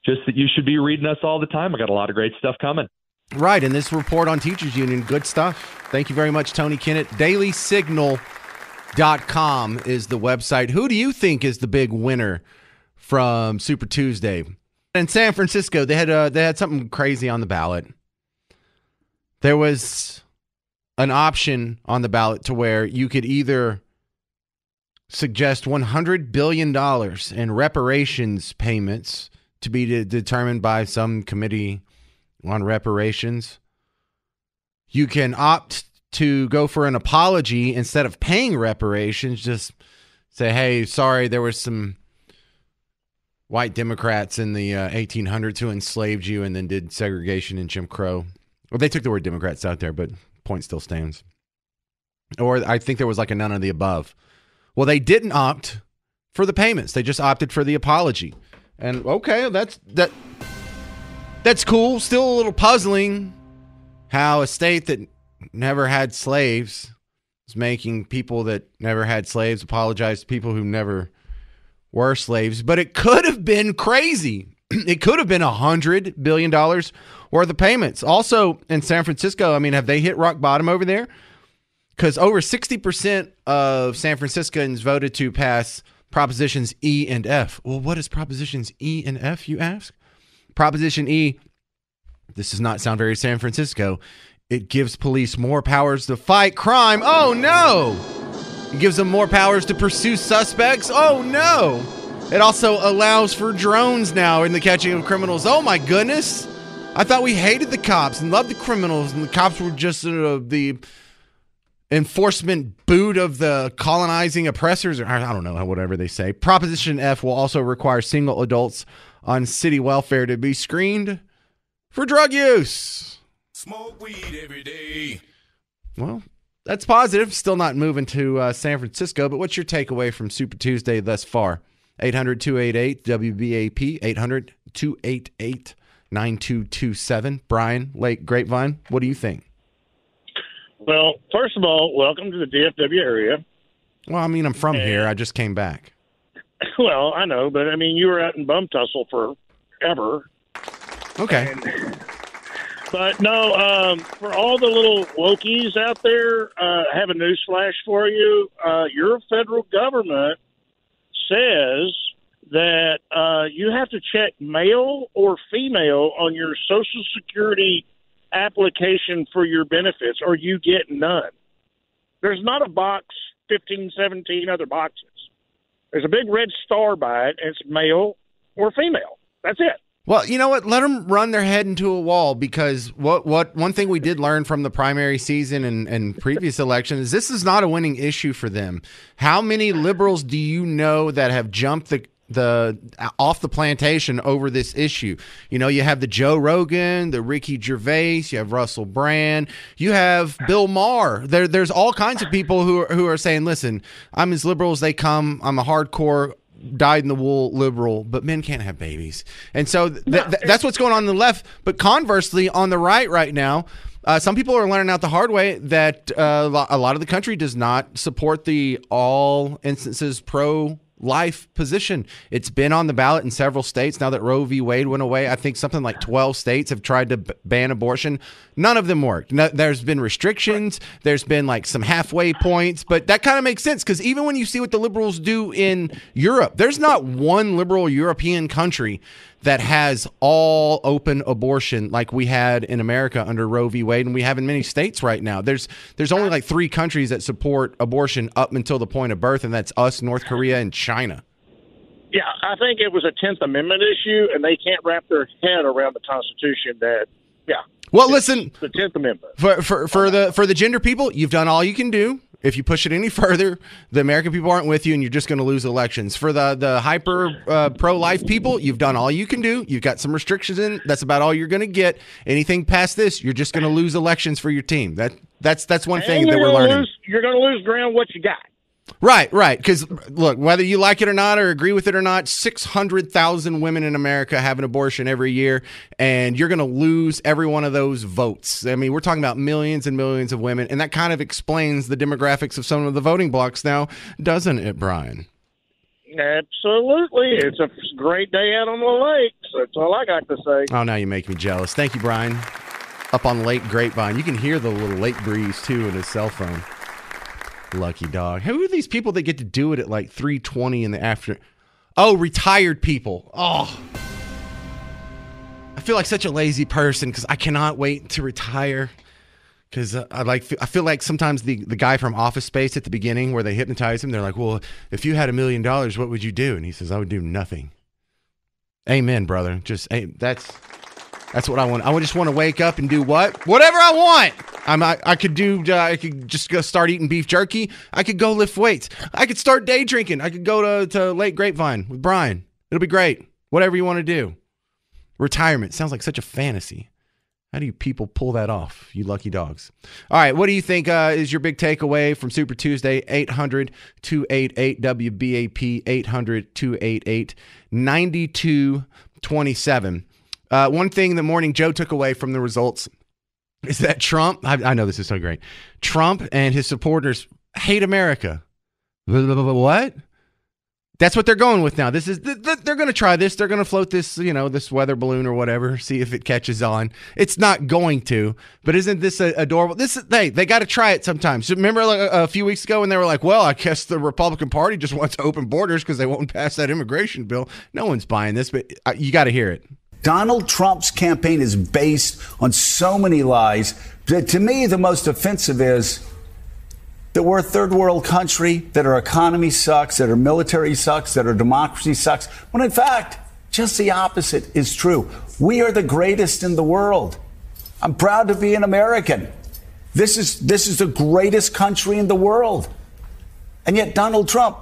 Just that you should be reading us all the time. I got a lot of great stuff coming. Right, and this report on Teachers Union, good stuff. Thank you very much, Tony Kinnett. DailySignal.com is the website. Who do you think is the big winner from Super Tuesday? In San Francisco, they had uh, they had something crazy on the ballot. There was an option on the ballot to where you could either suggest $100 billion in reparations payments to be de- determined by some committee on reparations. You can opt to go for an apology instead of paying reparations. Just say, hey, sorry, there was some white Democrats in the uh, 1800s who enslaved you and then did segregation and Jim Crow. Well, they took the word Democrats out there, but point still stands. Or I think there was like a none of the above. Well, they didn't opt for the payments. They just opted for the apology. And okay, that's that that's cool. Still a little puzzling how a state that never had slaves is making people that never had slaves apologize to people who never were slaves. But it could have been crazy. (clears throat) it could have been a hundred billion dollars worth of payments. Also in San Francisco, I mean, have they hit rock bottom over there? Because over 60% of San Franciscans voted to pass Propositions E and F. Well, what is Propositions E and F, you ask? Proposition E, this does not sound very San Francisco. It gives police more powers to fight crime. Oh, no. It gives them more powers to pursue suspects. Oh, no. It also allows for drones now in the catching of criminals. Oh, my goodness. I thought we hated the cops and loved the criminals, and the cops were just uh, the enforcement boot of the colonizing oppressors, or I don't know, whatever they say. Proposition F will also require single adults on city welfare to be screened for drug use. Smoke weed every day. Well, that's positive. Still not moving to uh, San Francisco, but what's your takeaway from Super Tuesday thus far? 800 288 WBAP, 800 288 9227. Brian, Lake Grapevine, what do you think? Well, first of all, welcome to the DFW area. Well, I mean, I'm from and, here. I just came back. (laughs) Well, I know, but I mean, you were out in Bum Tussle forever. Okay. And, (laughs) but no, um, for all the little wokies out there, uh, I have a news flash for you. Uh, your federal government says that uh, you have to check male or female on your Social Security application for your benefits or you get none. There's not a box, 15, 17 other boxes. There's a big red star by it, and it's male or female. That's it. Well, you know what? Let them run their head into a wall because what what one thing we did learn from the primary season and, and previous election is this is not a winning issue for them. How many liberals do you know that have jumped the the uh, off the plantation over this issue. You know, you have the Joe Rogan, the Ricky Gervais, you have Russell Brand, you have Bill Maher. There, there's all kinds of people who are, who are saying, "Listen, I'm as liberal as they come. I'm a hardcore." Dyed in the wool liberal, but men can't have babies. And so th- th- that's what's going on, on the left. But conversely, on the right right now, uh, some people are learning out the hard way that uh, a lot of the country does not support the all instances pro life position. It's been on the ballot in several states now that Roe v. Wade went away. I think something like 12 states have tried to b- ban abortion. None of them worked. No, there's been restrictions, there's been like some halfway points, but that kind of makes sense because even when you see what the liberals do in Europe, there's not one liberal European country that has all open abortion like we had in America under Roe v. Wade and we have in many states right now. There's there's only like 3 countries that support abortion up until the point of birth and that's us, North Korea and China. Yeah, I think it was a 10th amendment issue and they can't wrap their head around the constitution that yeah. Well, listen, the 10th amendment. For for for the for the gender people, you've done all you can do. If you push it any (laughs) further, the American people aren't with you, and you're just going to lose elections. For the the hyper uh, pro life people, you've done all you can do. You've got some restrictions in. That's about all you're going to get. Anything past this, you're just going to lose elections for your team. That that's that's one thing that we're learning. Lose, you're going to lose ground what you got. Right, right. Because look, whether you like it or not, or agree with it or not, six hundred thousand women in America have an abortion every year, and you're going to lose every one of those votes. I mean, we're talking about millions and millions of women, and that kind of explains the demographics of some of the voting blocks now, doesn't it, Brian? Absolutely. It's a great day out on the lake. So that's all I got to say. Oh, now you make me jealous. Thank you, Brian. Up on Lake Grapevine, you can hear the little lake breeze too in his cell phone. Lucky dog. Who are these people that get to do it at like 3:20 in the afternoon? Oh, retired people. Oh. I feel like such a lazy person cuz I cannot wait to retire. Because uh, I like, I feel like sometimes the, the guy from Office Space at the beginning, where they hypnotize him, they're like, "Well, if you had a million dollars, what would you do?" And he says, "I would do nothing." Amen, brother. Just hey, that's that's what I want. I just want to wake up and do what? Whatever I want. I'm, I, I could do, uh, I could just go start eating beef jerky. I could go lift weights. I could start day drinking. I could go to, to Lake Grapevine with Brian. It'll be great. Whatever you want to do. Retirement sounds like such a fantasy. How do you people pull that off, you lucky dogs? All right, what do you think uh, is your big takeaway from Super Tuesday? 800 288 WBAP, 800 288 9227. Uh, one thing the morning Joe took away from the results is that Trump, I, I know this is so great, Trump and his supporters hate America. What? That's what they're going with now. This is they're going to try this. They're going to float this, you know, this weather balloon or whatever. See if it catches on. It's not going to, but isn't this adorable? This is they they got to try it sometimes. Remember a few weeks ago when they were like, "Well, I guess the Republican Party just wants to open borders because they won't pass that immigration bill." No one's buying this, but uh, you got to hear it. Donald Trump's campaign is based on so many lies. that, To me, the most offensive is that we're a third world country, that our economy sucks, that our military sucks, that our democracy sucks, when in fact, just the opposite is true. We are the greatest in the world. I'm proud to be an American. This is, this is the greatest country in the world. And yet, Donald Trump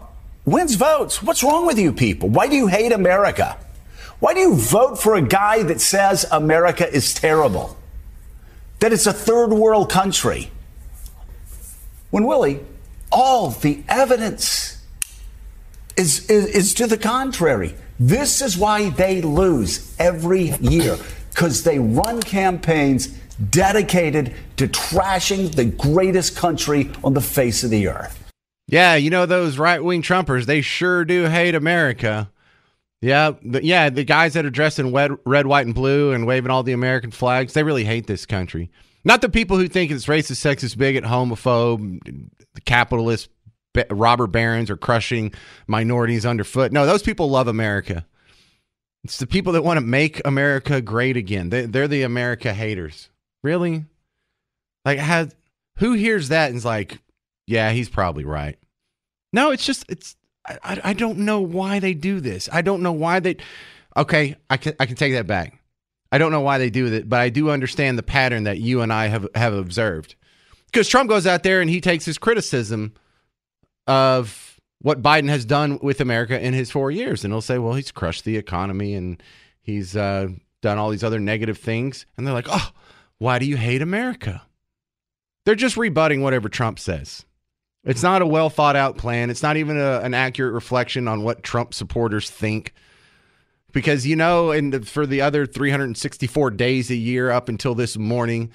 wins votes. What's wrong with you people? Why do you hate America? Why do you vote for a guy that says America is terrible? That it's a third world country? When Willie, all the evidence is, is, is to the contrary. This is why they lose every year because they run campaigns dedicated to trashing the greatest country on the face of the earth. Yeah, you know those right wing Trumpers, they sure do hate America. Yeah, the, yeah, the guys that are dressed in red, red, white, and blue and waving all the American flags, they really hate this country. Not the people who think it's racist, sexist, bigot, homophobe, the capitalist robber barons are crushing minorities underfoot. No, those people love America. It's the people that want to make America great again. They, they're the America haters. Really? Like, has who hears that and is like, yeah, he's probably right. No, it's just it's I, I don't know why they do this. I don't know why they. Okay, I can I can take that back. I don't know why they do that, but I do understand the pattern that you and I have have observed. Because Trump goes out there and he takes his criticism of what Biden has done with America in his four years, and he'll say, "Well, he's crushed the economy and he's uh, done all these other negative things," and they're like, "Oh, why do you hate America?" They're just rebutting whatever Trump says. It's not a well thought out plan. It's not even a, an accurate reflection on what Trump supporters think. Because, you know, and for the other 364 days a year up until this morning,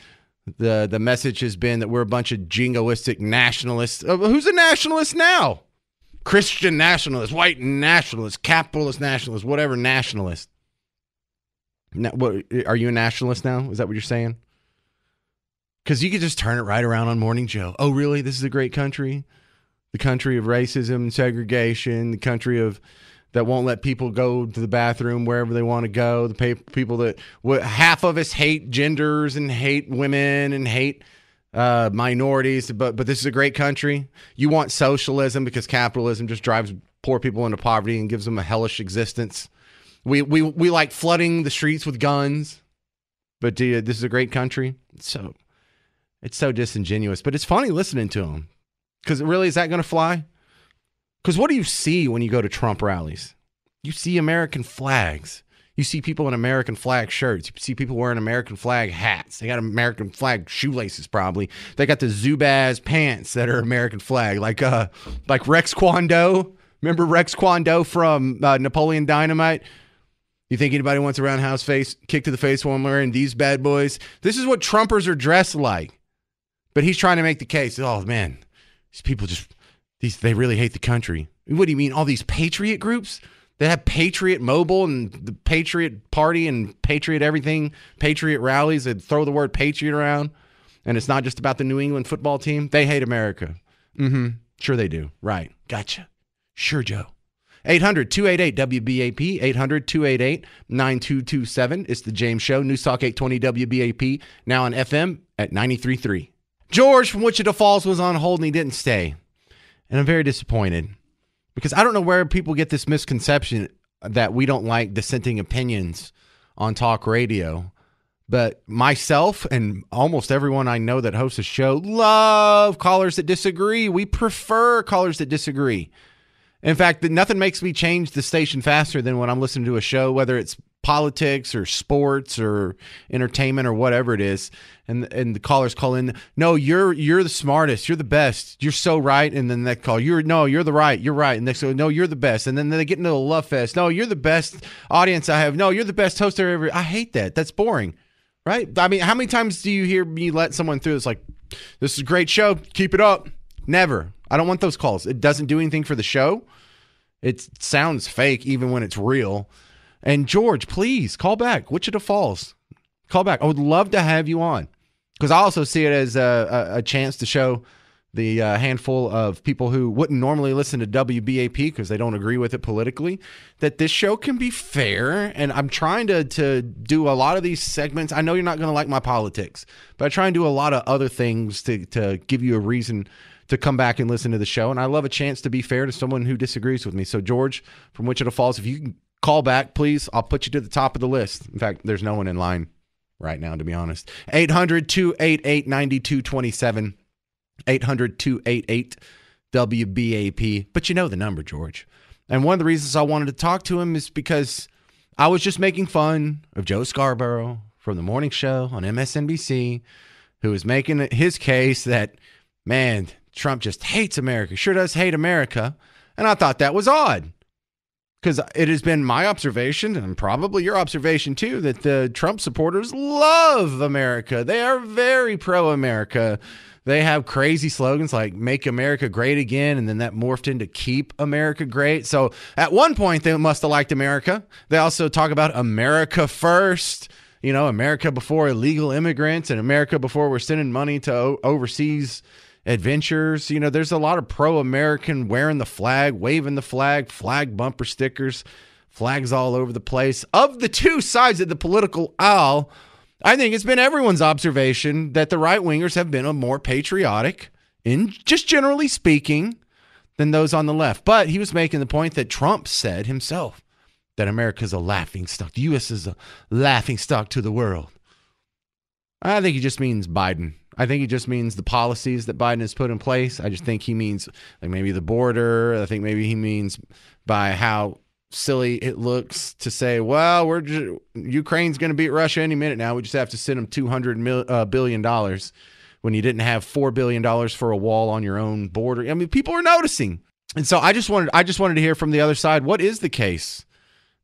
the, the message has been that we're a bunch of jingoistic nationalists. Uh, who's a nationalist now? Christian nationalist, white nationalist, capitalist nationalist, whatever nationalist. Now, what, are you a nationalist now? Is that what you're saying? Because you could just turn it right around on Morning Joe. Oh, really? This is a great country? The country of racism and segregation, the country of that won't let people go to the bathroom wherever they want to go. The people that half of us hate genders and hate women and hate uh, minorities, but but this is a great country. You want socialism because capitalism just drives poor people into poverty and gives them a hellish existence. We we we like flooding the streets with guns, but you, this is a great country. So it's so disingenuous, but it's funny listening to him. Because really, is that going to fly? Because what do you see when you go to Trump rallies? You see American flags. You see people in American flag shirts. You see people wearing American flag hats. They got American flag shoelaces, probably. They got the Zubaz pants that are American flag, like uh, like Rex Kwon Do. Remember Rex Kwon Do from uh, Napoleon Dynamite? You think anybody wants a roundhouse face kick to the face while I'm wearing these bad boys? This is what Trumpers are dressed like. But he's trying to make the case. Oh man, these people just these they really hate the country. What do you mean? All these patriot groups? They have Patriot Mobile and the Patriot Party and Patriot everything, Patriot rallies that throw the word Patriot around. And it's not just about the New England football team. They hate America. Mm-hmm. Sure they do. Right. Gotcha. Sure, Joe. 800 288 WBAP, 800 288 9227. It's the James Show, News Talk 820 WBAP, now on FM at 93.3. George from Wichita Falls was on hold and he didn't stay. And I'm very disappointed because I don't know where people get this misconception that we don't like dissenting opinions on talk radio. But myself and almost everyone I know that hosts a show love callers that disagree. We prefer callers that disagree. In fact, nothing makes me change the station faster than when I'm listening to a show, whether it's politics or sports or entertainment or whatever it is. And and the callers call in no you're you're the smartest. You're the best. You're so right. And then they call you're no you're the right. You're right. And next go no you're the best. And then they get into the love fest. No you're the best audience i have. No you're the best host ever. I hate that. That's boring right? I mean how many times do you hear me let someone through it's like this is a great show. Keep it up. Never. I don't want those calls. It doesn't do anything for the show. It sounds fake even when it's real and George, please call back. Wichita Falls, call back. I would love to have you on because I also see it as a, a, a chance to show the uh, handful of people who wouldn't normally listen to WBAP because they don't agree with it politically, that this show can be fair. And I'm trying to to do a lot of these segments. I know you're not going to like my politics, but I try and do a lot of other things to to give you a reason to come back and listen to the show. And I love a chance to be fair to someone who disagrees with me. So George from Wichita Falls, if you can call back, please. I'll put you to the top of the list. In fact, there's no one in line right now, to be honest. 800 288 9227. 800 288 WBAP. But you know the number, George. And one of the reasons I wanted to talk to him is because I was just making fun of Joe Scarborough from the morning show on MSNBC, who was making his case that, man, Trump just hates America, sure does hate America. And I thought that was odd because it has been my observation and probably your observation too that the Trump supporters love America. They are very pro America. They have crazy slogans like make America great again, and then that morphed into keep America great. So at one point, they must have liked America. They also talk about America first, you know, America before illegal immigrants and America before we're sending money to overseas adventures. You know, there's a lot of pro American wearing the flag, waving the flag, flag bumper stickers, flags all over the place. Of the two sides of the political aisle, I think it's been everyone's observation that the right wingers have been a more patriotic, in just generally speaking, than those on the left. But he was making the point that Trump said himself that America's a laughing stock. The U.S. is a laughing stock to the world. I think he just means Biden. I think he just means the policies that Biden has put in place. I just think he means like maybe the border. I think maybe he means by how silly it looks to say, well, we're just, Ukraine's going to beat Russia any minute now. We just have to send them two hundred uh, billion dollars when you didn't have four billion dollars for a wall on your own border. I mean, people are noticing, and so I just wanted I just wanted to hear from the other side. What is the case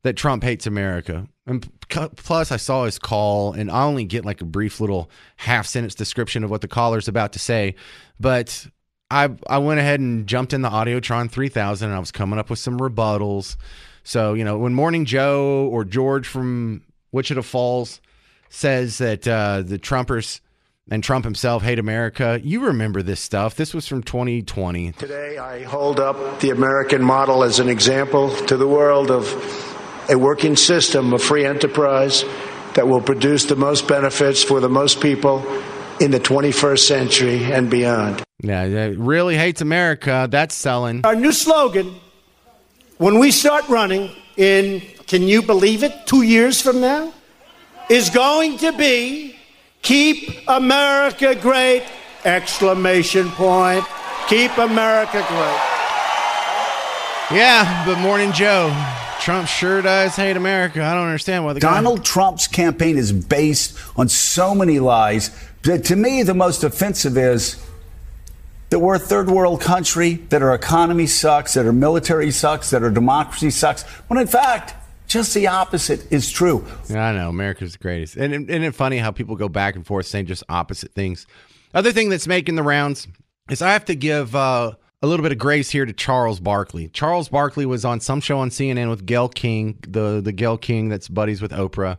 that Trump hates America? And plus, I saw his call, and I only get like a brief little half sentence description of what the caller's about to say. But I I went ahead and jumped in the Audiotron 3000, and I was coming up with some rebuttals. So you know, when Morning Joe or George from Wichita Falls says that uh, the Trumpers and Trump himself hate America, you remember this stuff. This was from 2020. Today, I hold up the American model as an example to the world of a working system of free enterprise that will produce the most benefits for the most people in the 21st century and beyond. Yeah, it really hates America. That's selling. Our new slogan, when we start running in, can you believe it, two years from now, is going to be Keep America Great! Exclamation point. Keep America great. Yeah, but Morning Joe. Trump sure does hate America. I don't understand why the Donald guy... Trump's campaign is based on so many lies. To me, the most offensive is that we're a third world country, that our economy sucks, that our military sucks, that our democracy sucks, when in fact, just the opposite is true. Yeah, I know. America's the greatest. And isn't it funny how people go back and forth saying just opposite things? Other thing that's making the rounds is I have to give uh, a little bit of grace here to Charles Barkley. Charles Barkley was on some show on CNN with Gayle King, the the Gayle King that's buddies with Oprah.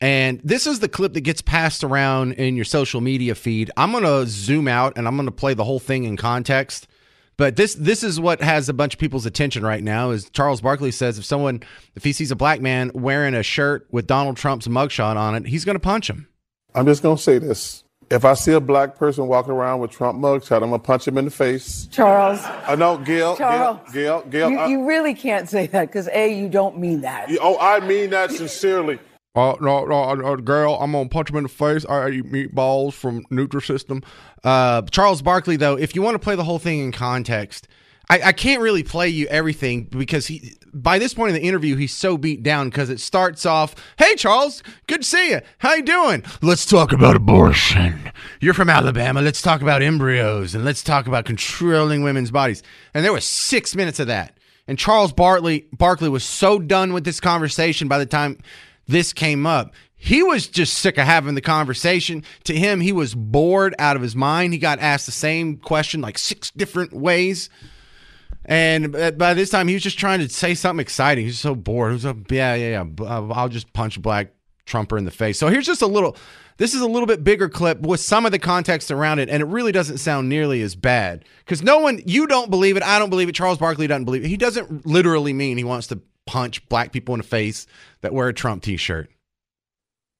And this is the clip that gets passed around in your social media feed. I'm going to zoom out and I'm going to play the whole thing in context. But this this is what has a bunch of people's attention right now is Charles Barkley says if someone if he sees a black man wearing a shirt with Donald Trump's mugshot on it, he's going to punch him. I'm just going to say this If I see a black person walking around with Trump mugshot, I'm gonna punch him in the face. Charles. I know, Gayle. Charles. Gayle. Gayle. Gayle You, I- you really can't say that because A, you don't mean that. oh, I mean that sincerely. Uh, no, no, uh, girl, I'm gonna punch him in the face. I eat meatballs from Nutrisystem. Uh, Charles Barkley, though, if you want to play the whole thing in context, I, I can't really play you everything because he, by this point in the interview, he's so beat down because it starts off, "Hey, Charles, good to see you. How you doing? Let's talk about abortion. You're from Alabama. Let's talk about embryos and let's talk about controlling women's bodies." And there was six minutes of that. And Charles Bartley Barkley was so done with this conversation by the time this came up. He was just sick of having the conversation. To him, he was bored out of his mind. He got asked the same question like six different ways. And uh, by this time, he was just trying to say something exciting. He's so bored. He was like, yeah, yeah, yeah. uh, I'll just punch a black Trumper in the face. So here's just a little. This is a little bit bigger clip with some of the context around it, and it really doesn't sound nearly as bad because no one, you don't believe it, I don't believe it. Charles Barkley doesn't believe it. He doesn't literally mean he wants to punch black people in the face that wear a Trump T-shirt.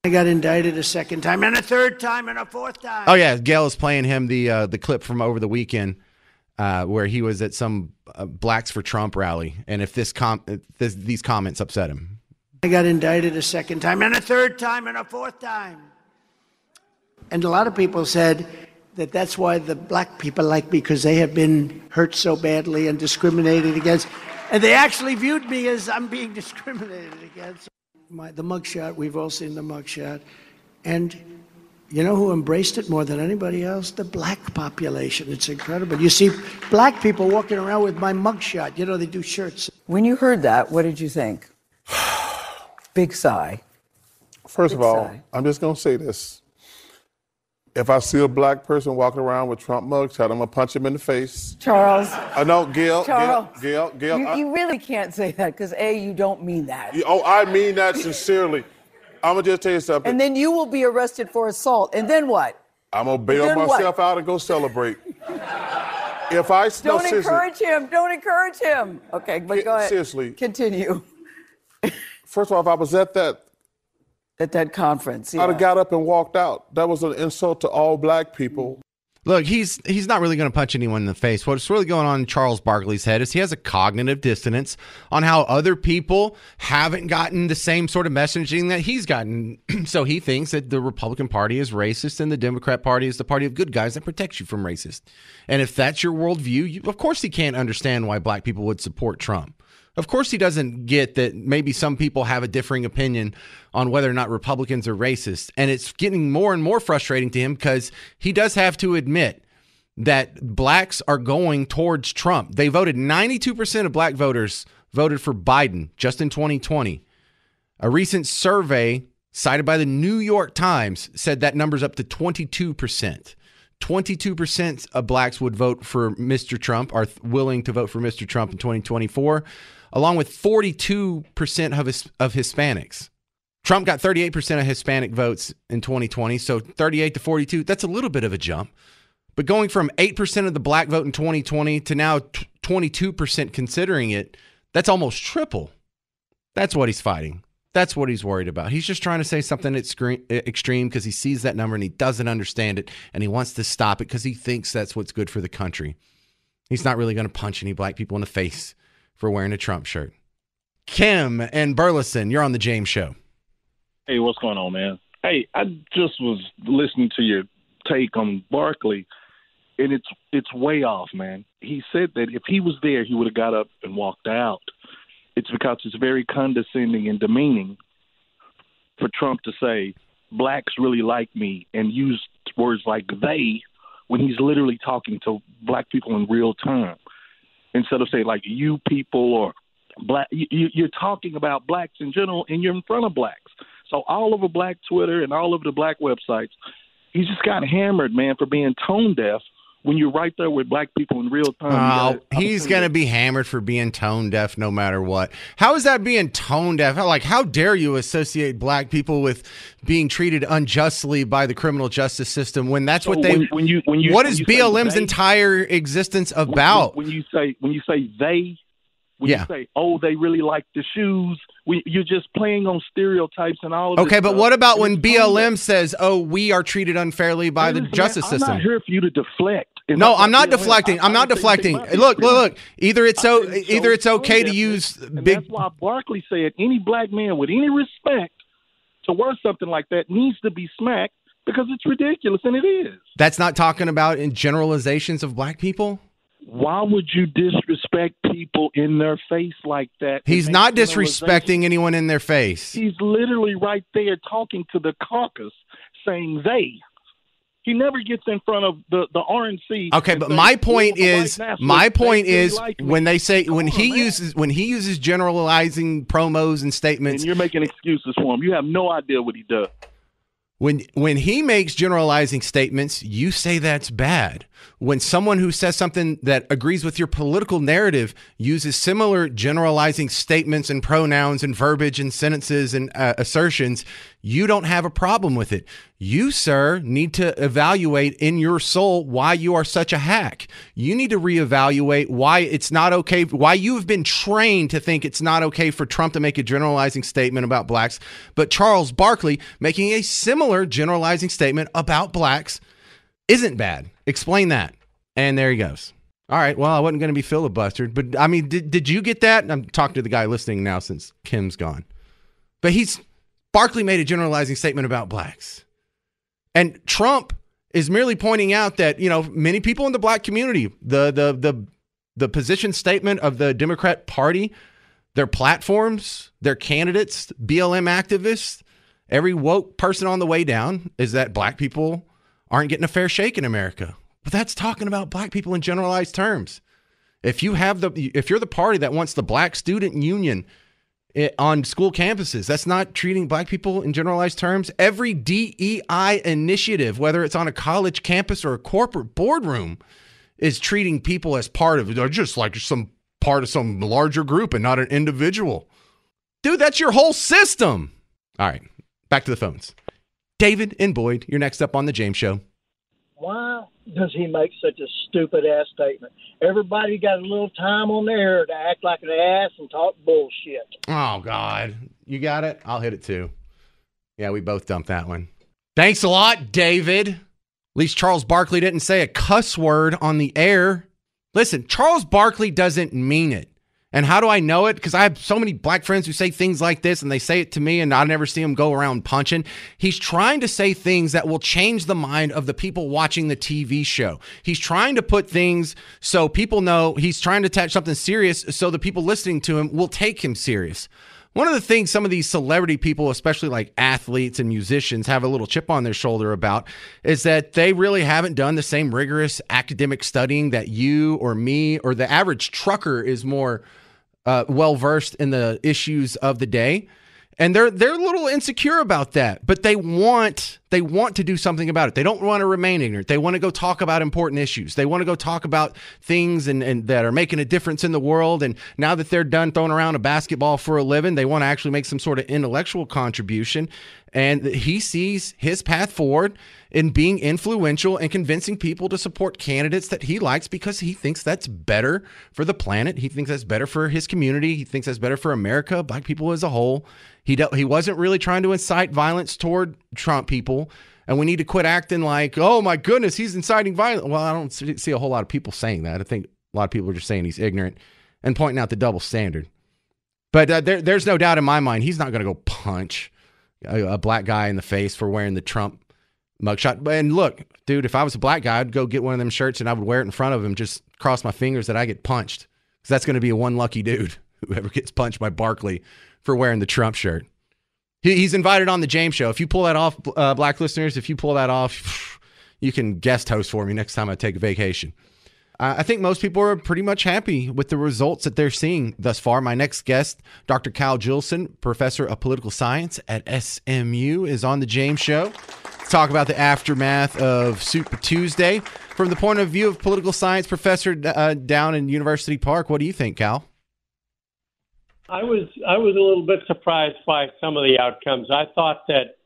I got indicted a second time and a third time and a fourth time. Oh yeah, Gayle is playing him the uh, the clip from over the weekend uh, where he was at some uh, Blacks for Trump rally, and if this com if this, these comments upset him, I got indicted a second time and a third time and a fourth time. And a lot of people said that that's why the black people like me because they have been hurt so badly and discriminated against. And they actually viewed me as I'm being (laughs) discriminated against. My, the mugshot, we've all seen the mugshot. And you know who embraced it more than anybody else? The black population. It's incredible. You see black people walking around with my mugshot. You know, they do shirts. When you heard that, what did you think? (sighs) Big sigh. First of all, sigh. I'm just gonna say this. If I see a black person walking around with Trump mugshot, I'm gonna punch him in the face. Charles. I know, Gayle. Charles. Gayle. Gayle. Gayle You, I- you really can't say that because A, you don't mean that. oh, I mean that sincerely. I'm gonna just tell you something. And then you will be arrested for assault. And then what? I'm gonna bail Then what? myself out and go celebrate. if I no, Don't seriously, encourage him. Don't encourage him. Okay, but go ahead. seriously. Continue. First of all, if I was at that at that conference, I'd have got up and walked out. That was an insult to all black people. Look, he's he's not really going to punch anyone in the face. What's really going on in Charles Barkley's head is he has a cognitive dissonance on how other people haven't gotten the same sort of messaging that he's gotten. (clears throat) so he thinks that the Republican Party is racist and the Democrat Party is the party of good guys that protects you from racist. And if that's your worldview, you, of course he can't understand why black people would support Trump. Of course, he doesn't get that maybe some people have a differing opinion on whether or not Republicans are racist. And it's getting more and more frustrating to him because he does have to admit that blacks are going towards Trump. They voted 92% of black voters voted for Biden just in 2020. A recent survey cited by the New York Times said that number's up to 22%. 22% of blacks would vote for Mr. Trump, are willing to vote for Mr. Trump in 2024, along with 42% of, his, of Hispanics. Trump got 38% of Hispanic votes in 2020, so 38 to 42, that's a little bit of a jump. But going from 8% of the black vote in 2020 to now t- 22% considering it, that's almost triple. That's what he's fighting. That's what he's worried about. He's just trying to say something extreme because he sees that number and he doesn't understand it and he wants to stop it because he thinks that's what's good for the country. He's not really going to punch any black people in the face for wearing a Trump shirt. Kim and Burleson, you're on the James Show. Hey, what's going on, man? Hey, I just was listening to your take on Barkley, and it's it's way off, man. He said that if he was there, he would have got up and walked out. It's because it's very condescending and demeaning for Trump to say blacks really like me and use words like they when he's literally talking to black people in real time instead of saying like you people or black you, you- you're talking about blacks in general and you're in front of blacks. So all over black twitter and all over the black websites he's just got hammered man for being tone deaf when you're right there with black people in real time Oh, he's going to be hammered for being tone deaf no matter what. How is that being tone deaf? Like, how dare you associate black people with being treated unjustly by the criminal justice system when that's So what they. when- when you- when you- what is BLM's they- entire existence about? when, when you say when you say they when Yeah. you say oh they really like the shoes We, you're just playing on stereotypes and all of Okay, but stuff. what about And when BLM says, "Oh, we are treated unfairly by the justice man, system"? I'm not here for you to deflect. No, I'm not deflecting. I'm not deflecting. Look, look, look. Either it's so, either it's okay to use big. That's why Barkley said any black man with any respect to wear something like that needs to be smacked because it's ridiculous, and it is. That's not talking about in generalizations of black people. Why would you disrespect people in their face like that? He's not disrespecting anyone in their face. He's literally right there talking to the caucus, saying they. He never gets in front of the the RNC. Okay, but my "Oh, point is, my point is like when they say when Come he on, man. uses when he uses generalizing promos and statements and you're making excuses for him. You have no idea what he does. When when he makes generalizing statements, you say that's bad. When someone who says something that agrees with your political narrative uses similar generalizing statements and pronouns and verbiage and sentences and uh, assertions, you don't have a problem with it. You, sir, need to evaluate in your soul why you are such a hack. You need to reevaluate why it's not okay, why you have been trained to think it's not okay for Trump to make a generalizing statement about blacks, but Charles Barkley making a similar generalizing statement about blacks isn't bad. Explain that. And there he goes. All right. Well, I wasn't going to be filibustered, but I mean, did, did you get that? I'm talking to the guy listening now since Kim's gone. But he's Barkley made a generalizing statement about blacks. And Trump is merely pointing out that, you know, many people in the black community, the the the the position statement of the Democrat Party, their platforms, their candidates, BLM activists, every woke person on the way down is that black people aren't getting a fair shake in America. But that's talking about black people in generalized terms. If you have the if you're the party that wants the black student union eh, on school campuses, that's not treating black people in generalized terms. Every DEI initiative, whether it's on a college campus or a corporate boardroom, is treating people as part of or just like some part of some larger group and not an individual. Dude, that's your whole system. All right, back to the phones. David and Boyd, you're next up on the James Show. Why does he make such a stupid ass statement? Everybody got a little time on there to act like an ass and talk bullshit. Oh God, you got it. I'll hit it too. Yeah, we both dumped that one. Thanks a lot, David. At least Charles Barkley didn't say a cuss word on the air. Listen, Charles Barkley doesn't mean it. And how do I know it? Because I have so many black friends who say things like this and they say it to me and I never see them go around punching. He's trying to say things that will change the mind of the people watching the TV show. He's trying to put things so people know he's trying to attach something serious so the people listening to him will take him serious. One of the things some of these celebrity people, especially like athletes and musicians, have a little chip on their shoulder about is that they really haven't done the same rigorous academic studying that you or me or the average trucker is more uh, well versed in the issues of the day, and they're they're a little insecure about that. But they want they want to do something about it. They don't want to remain ignorant. They want to go talk about important issues. They want to go talk about things and, and that are making a difference in the world. And now that they're done throwing around a basketball for a living, they want to actually make some sort of intellectual contribution. And he sees his path forward in being influential and convincing people to support candidates that he likes because he thinks that's better for the planet. He thinks that's better for his community. He thinks that's better for America, black people as a whole. He do, he wasn't really trying to incite violence toward Trump people. And we need to quit acting like, oh my goodness, he's inciting violence. Well, I don't see a whole lot of people saying that. I think a lot of people are just saying he's ignorant and pointing out the double standard. But uh, there, there's no doubt in my mind he's not going to go punch a, a black guy in the face for wearing the Trump mugshot. And look, dude, if I was a black guy, I'd go get one of them shirts and I would wear it in front of him. Just cross my fingers that I get punched because that's going to be a one lucky dude (laughs) whoever gets punched by Barkley for wearing the Trump shirt. He, he's invited on the James Show. If you pull that off, uh, black listeners, if you pull that off, (sighs) you can guest host for me next time I take a vacation. I think most people are pretty much happy with the results that they're seeing thus far. My next guest, Dr. Cal Jillson, professor of political science at SMU, is on the James Show to talk about the aftermath of Super Tuesday. From the point of view of political science professor uh, down in University Park, what do you think, Cal? I was I was a little bit surprised by some of the outcomes. I thought that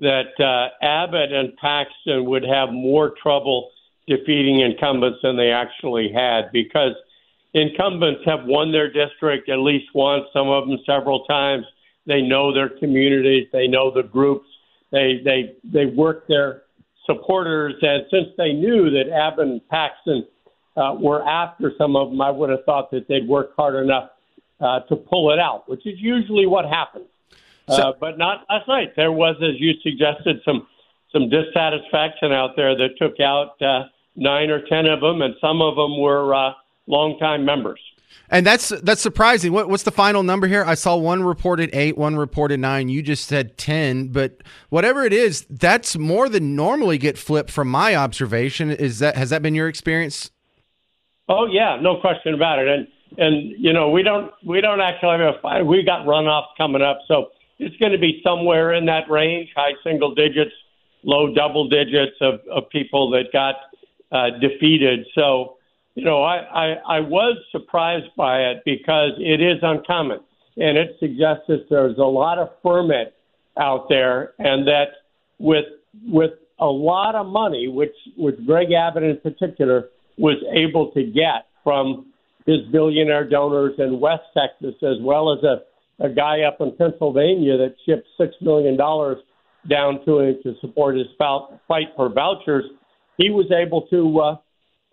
that uh, Abbott and Paxton would have more trouble defeating incumbents than they actually had because incumbents have won their district at least once, some of them several times. They know their communities. They know the groups. They they they work their supporters. And since they knew that Abbott and Paxton uh, were after some of them, I would have thought that they'd work hard enough uh, to pull it out, which is usually what happens. Uh, but not last night. There was, as you suggested, some some dissatisfaction out there that took out uh, nine or ten of them, and some of them were uh, longtime members. And that's that's surprising. What, what's the final number here? I saw one reported eight, one reported nine. You just said ten, but whatever it is, that's more than normally get flipped from my observation. Is that has that been your experience? Oh yeah, no question about it. And and you know we don't we don't actually have a fight. We got runoffs coming up, so it's going to be somewhere in that range, high single digits, low double digits of, of people that got uh, defeated. So, you know, I, I, I was surprised by it because it is uncommon. And it suggests that there's a lot of ferment out there and that with with a lot of money, which which Greg Abbott in particular was able to get from his billionaire donors in West Texas, as well as a a guy up in Pennsylvania that shipped six million dollars down to him to support his fight for vouchers. He was able to uh,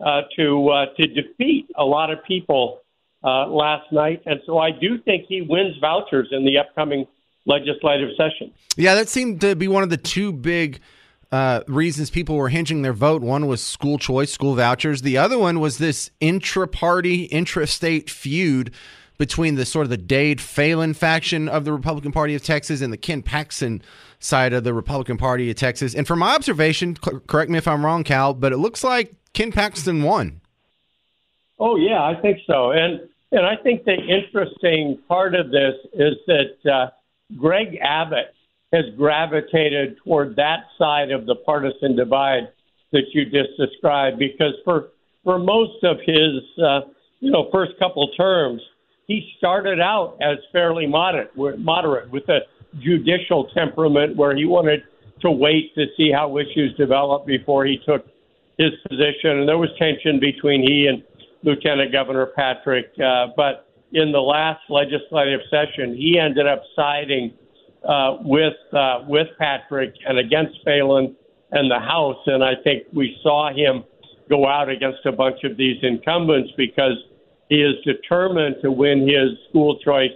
uh, to uh, to defeat a lot of people uh, last night, and so I do think he wins vouchers in the upcoming legislative session. Yeah, that seemed to be one of the two big. Uh, reasons people were hinging their vote. One was school choice, school vouchers. The other one was this intra party, intra-state feud between the sort of the Dade Phelan faction of the Republican Party of Texas and the Ken Paxton side of the Republican Party of Texas. And from my observation, correct me if I'm wrong, Cal, but it looks like Ken Paxton won. Oh yeah, I think so. And and I think the interesting part of this is that uh, Greg Abbott has gravitated toward that side of the partisan divide that you just described because for for most of his uh, you know first couple terms he started out as fairly moderate, moderate with a judicial temperament where he wanted to wait to see how issues developed before he took his position. And there was tension between he and Lieutenant Governor Patrick. Uh, but in the last legislative session, he ended up siding uh, with uh, with Patrick and against Phelan and the House. And I think we saw him go out against a bunch of these incumbents because he is determined to win his school choice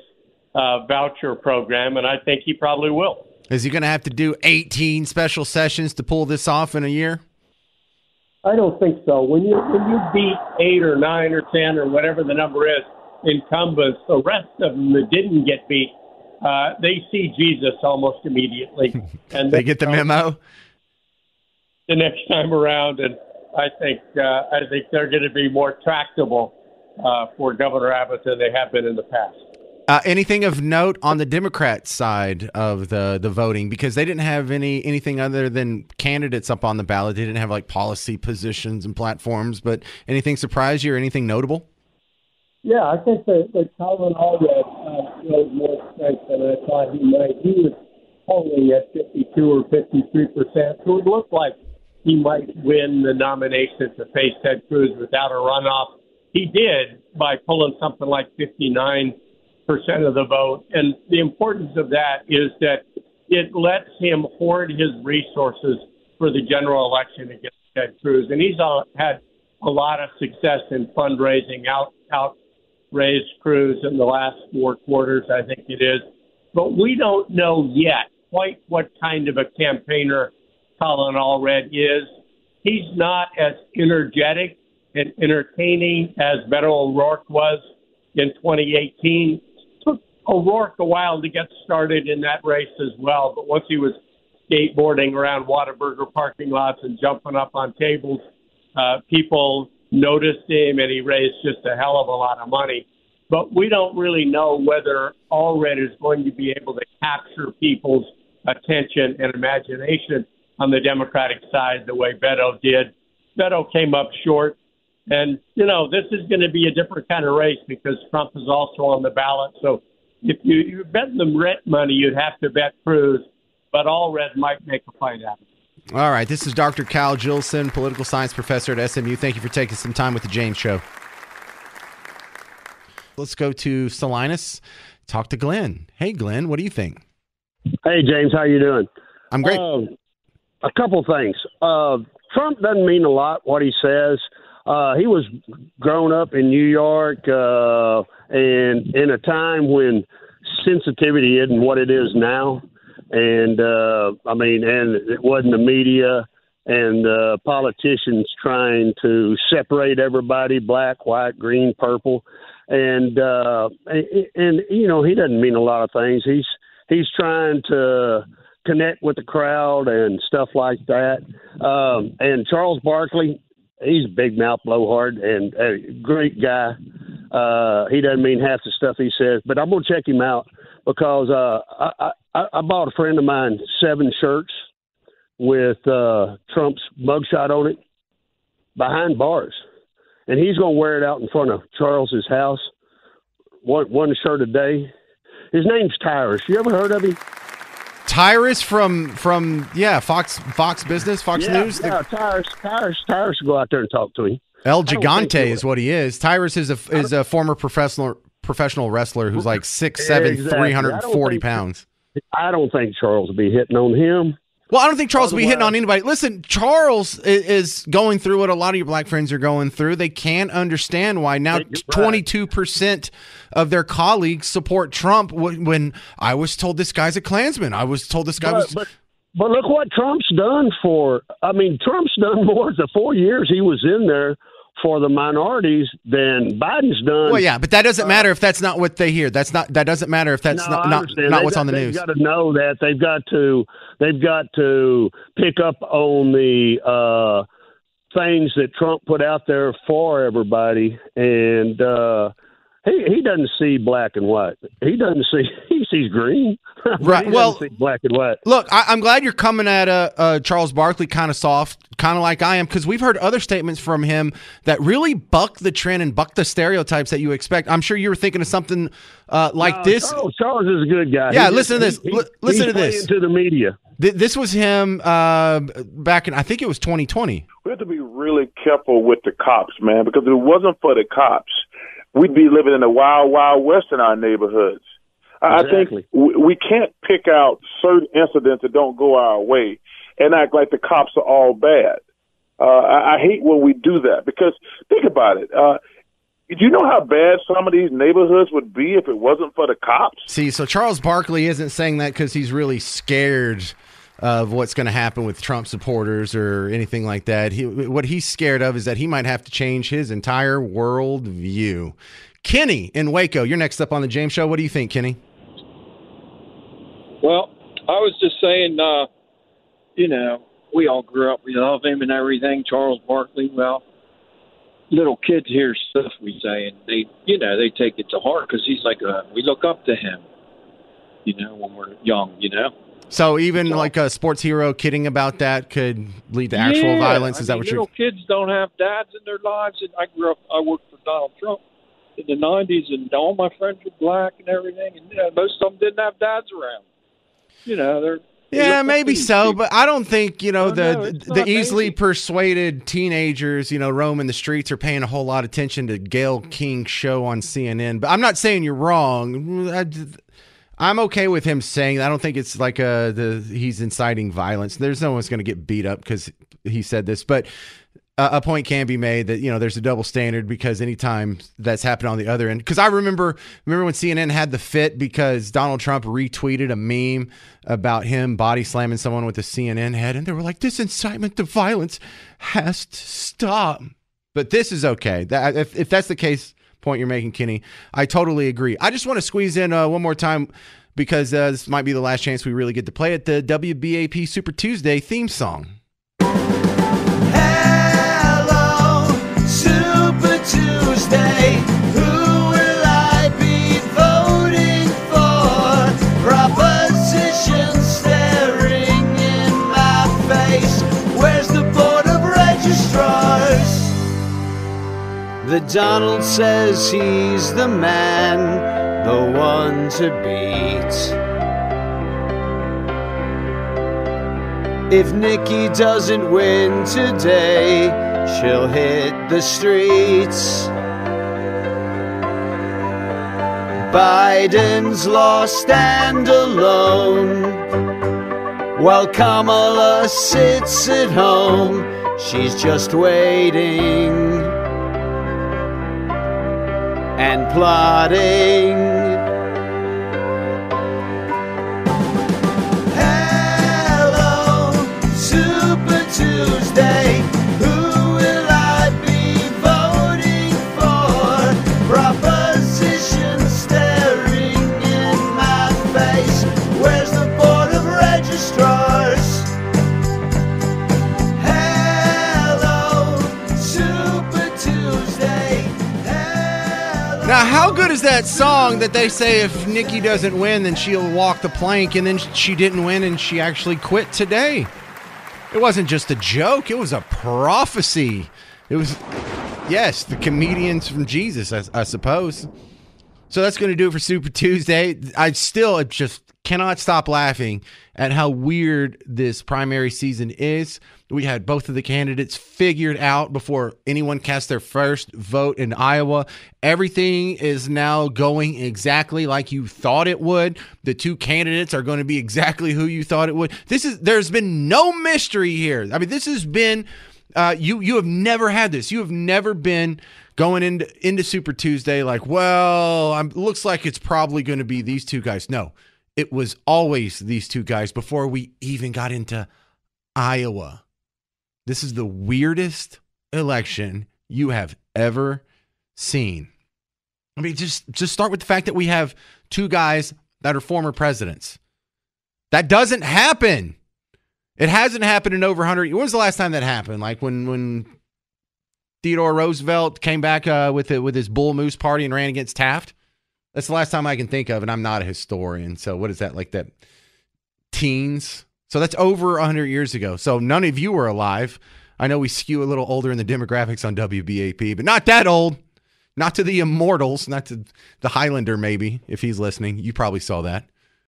uh, voucher program, and I think he probably will. Is he going to have to do 18 special sessions to pull this off in a year? I don't think so. When you when you beat eight or nine or ten or whatever the number is incumbents, the rest of them that didn't get beat, uh, they see Jesus almost immediately, (laughs) and they get the memo the next time around. And I think uh, I think they're going to be more tractable uh, for Governor Abbott than they have been in the past. Uh, anything of note on the Democrat side of the the voting because they didn't have any anything other than candidates up on the ballot. They didn't have like policy positions and platforms. But anything surprise you or anything notable? Yeah, I think that, that Colin Allred uh, more strength than I thought he might. He was polling at 52 or 53 percent, so it looked like he might win the nomination to face Ted Cruz without a runoff he did by pulling something like 59% of the vote. And the importance of that is that it lets him hoard his resources for the general election against Ted Cruz. And he's uh, had a lot of success in fundraising, out, out raised Cruz in the last four quarters, I think it is. But we don't know yet quite what kind of a campaigner Colin Allred is. He's not as energetic and entertaining as Beto O'Rourke was in 2018. O'Rourke a while to get started in that race as well, but once he was skateboarding around Whataburger parking lots and jumping up on tables, uh, people noticed him and he raised just a hell of a lot of money. But we don't really know whether Allred is going to be able to capture people's attention and imagination on the Democratic side the way Beto did. Beto came up short and, you know, this is going to be a different kind of race because Trump is also on the ballot. So if you, you bet them rent money, you'd have to bet Cruz, but Allred might make a fight out of it. All right. This is Dr. Cal Jillson, political science professor at SMU. Thank you for taking some time with the James Show. Let's go to Salinas. talk to Glenn. Hey, Glenn, what do you think? Hey, James, how you doing? I'm great. Um, a couple things. Uh, Trump doesn't mean a lot what he says. Uh, he was grown up in New York uh, and in a time when sensitivity isn't what it is now. And uh, I mean, and it wasn't the media and uh, politicians trying to separate everybody black, white, green, purple. And, uh, and, and, you know, he doesn't mean a lot of things. He's, he's trying to connect with the crowd and stuff like that. Um, and Charles Barkley, he's a big mouth blowhard and a great guy. Uh, he doesn't mean half the stuff he says, but I'm gonna check him out because uh, I, I, I bought a friend of mine seven shirts with uh, Trump's mugshot on it behind bars, and he's gonna wear it out in front of Charles's house. One one shirt a day. His name's Tyrus. You ever heard of him? Tyrus from from yeah Fox Fox Business Fox yeah, News. Yeah, Tyrus, Tyrus, Tyrus. Go out there and talk to him. El I don't think Gigante is what he is. Tyrus is a is a former professional professional wrestler who's like six seven, Exactly. three hundred and forty I don't think- pounds. I don't think Charles will be hitting on him. Well, I don't think Charles will be hitting on anybody. Listen, Charles is going through what a lot of your black friends are going through. They can't understand why now twenty two percent of their colleagues support Trump. When I was told this guy's a Klansman, I was told this guy But, was. but but look what Trump's done for. I mean, Trump's done more the four years he was in there for the minorities than Biden's done. Well, yeah, but that doesn't uh, matter if that's not what they hear. That's not. That doesn't matter if that's No, not not, not what's got- on the they've news. got to know that they've got to they've got to pick up on the uh, things that Trump put out there for everybody, and uh, he he doesn't see black and white. He doesn't see (laughs) he sees green. (laughs) Right, He well- see black and white. Look, I, I'm glad you're coming at uh, uh, Charles Barkley kind of soft, kind of like I am, because we've heard other statements from him that really buck the trend and buck the stereotypes that you expect. I'm sure you were thinking of something uh, like No, this. Charles, Charles is a good guy. Yeah, He listen just- to this. he- Li- listen he's to this. playing To the media. Th- this was him uh, back in, I think it was 2020. We have to be really careful with the cops, man, because if it wasn't for the cops, we'd be living in the wild, wild west in our neighborhoods. I I think we, we can't pick out certain incidents that don't go our way and act like the cops are all bad. Uh, I, I hate when we do that because think about it. Uh, do you know how bad some of these neighborhoods would be if it wasn't for the cops? See, so Charles Barkley isn't saying that because he's really scared of what's going to happen with Trump supporters or anything like that. He, what he's scared of is that he might have to change his entire world view. Kenny in Waco, you're next up on the James Show. What do you think, Kenny? Well, I was just saying, uh, you know, we all grew up, we love him and everything. Charles Barkley, well, little kids hear stuff we say, and they, you know, they take it to heart because he's like a, we look up to him, you know, when we're young, you know. So even like a sports hero kidding about that could lead to actual Yeah, violence. I Is that mean, what you're? little kids don't have dads in their lives, and I grew up. I worked for Donald Trump in the '90s, and all my friends were black and everything, and you know, most of them didn't have dads around. You know, they're Yeah, maybe so, but I don't think you know Oh, the no, the easily persuaded teenagers, you know, roaming the streets are paying a whole lot of attention to Gayle King's show on CNN. But I'm not saying you're wrong. I, am okay with him saying. I don't think it's like a the he's inciting violence. There's no one's going to get beat up because he said this, but. Uh, a point can be made that you know there's a double standard because anytime that's happened on the other end because i remember remember when cnn had the fit because donald trump retweeted a meme about him body slamming someone with a cnn head and they were like this incitement to violence has to stop but this is okay that if, if that's the case point you're making kenny. I totally agree. I just want to squeeze in uh, one more time because uh, this might be the last chance we really get to play it the wbap super tuesday theme song. Hello, Super Tuesday. Who The Donald says he's the man, the one to beat. If Nikki doesn't win today, she'll hit the streets. Biden's lost and alone. While Kamala sits at home, she's just waiting and plotting. Hello, Super Tuesday. How good is that song that they say if Nikki doesn't win, then she'll walk the plank, and then she didn't win and she actually quit today? It wasn't just a joke, it was a prophecy. It was, yes, the comedians from Jesus, I, I suppose. So that's going to do it for Super Tuesday. I still just cannot stop laughing at how weird this primary season is. We had both of the candidates figured out before anyone cast their first vote in Iowa. Everything is now going exactly like you thought it would. The two candidates are going to be exactly who you thought it would. This is there's been no mystery here. I mean, this has been uh, you you have never had this. You have never been going into into Super Tuesday like, well, I'm, looks like it's probably going to be these two guys. No, it was always these two guys before we even got into Iowa. This is the weirdest election you have ever seen. I mean, just just start with the fact that we have two guys that are former presidents. That doesn't happen. It hasn't happened in over 100. When was the last time that happened? Like when when Theodore Roosevelt came back uh, with it with his bull moose party and ran against Taft. That's the last time I can think of, and I'm not a historian. So what is that like? That teens. So that's over 100 years ago. So none of you were alive. I know we skew a little older in the demographics on WBAP, but not that old. Not to the immortals, not to the Highlander, maybe, if he's listening. You probably saw that.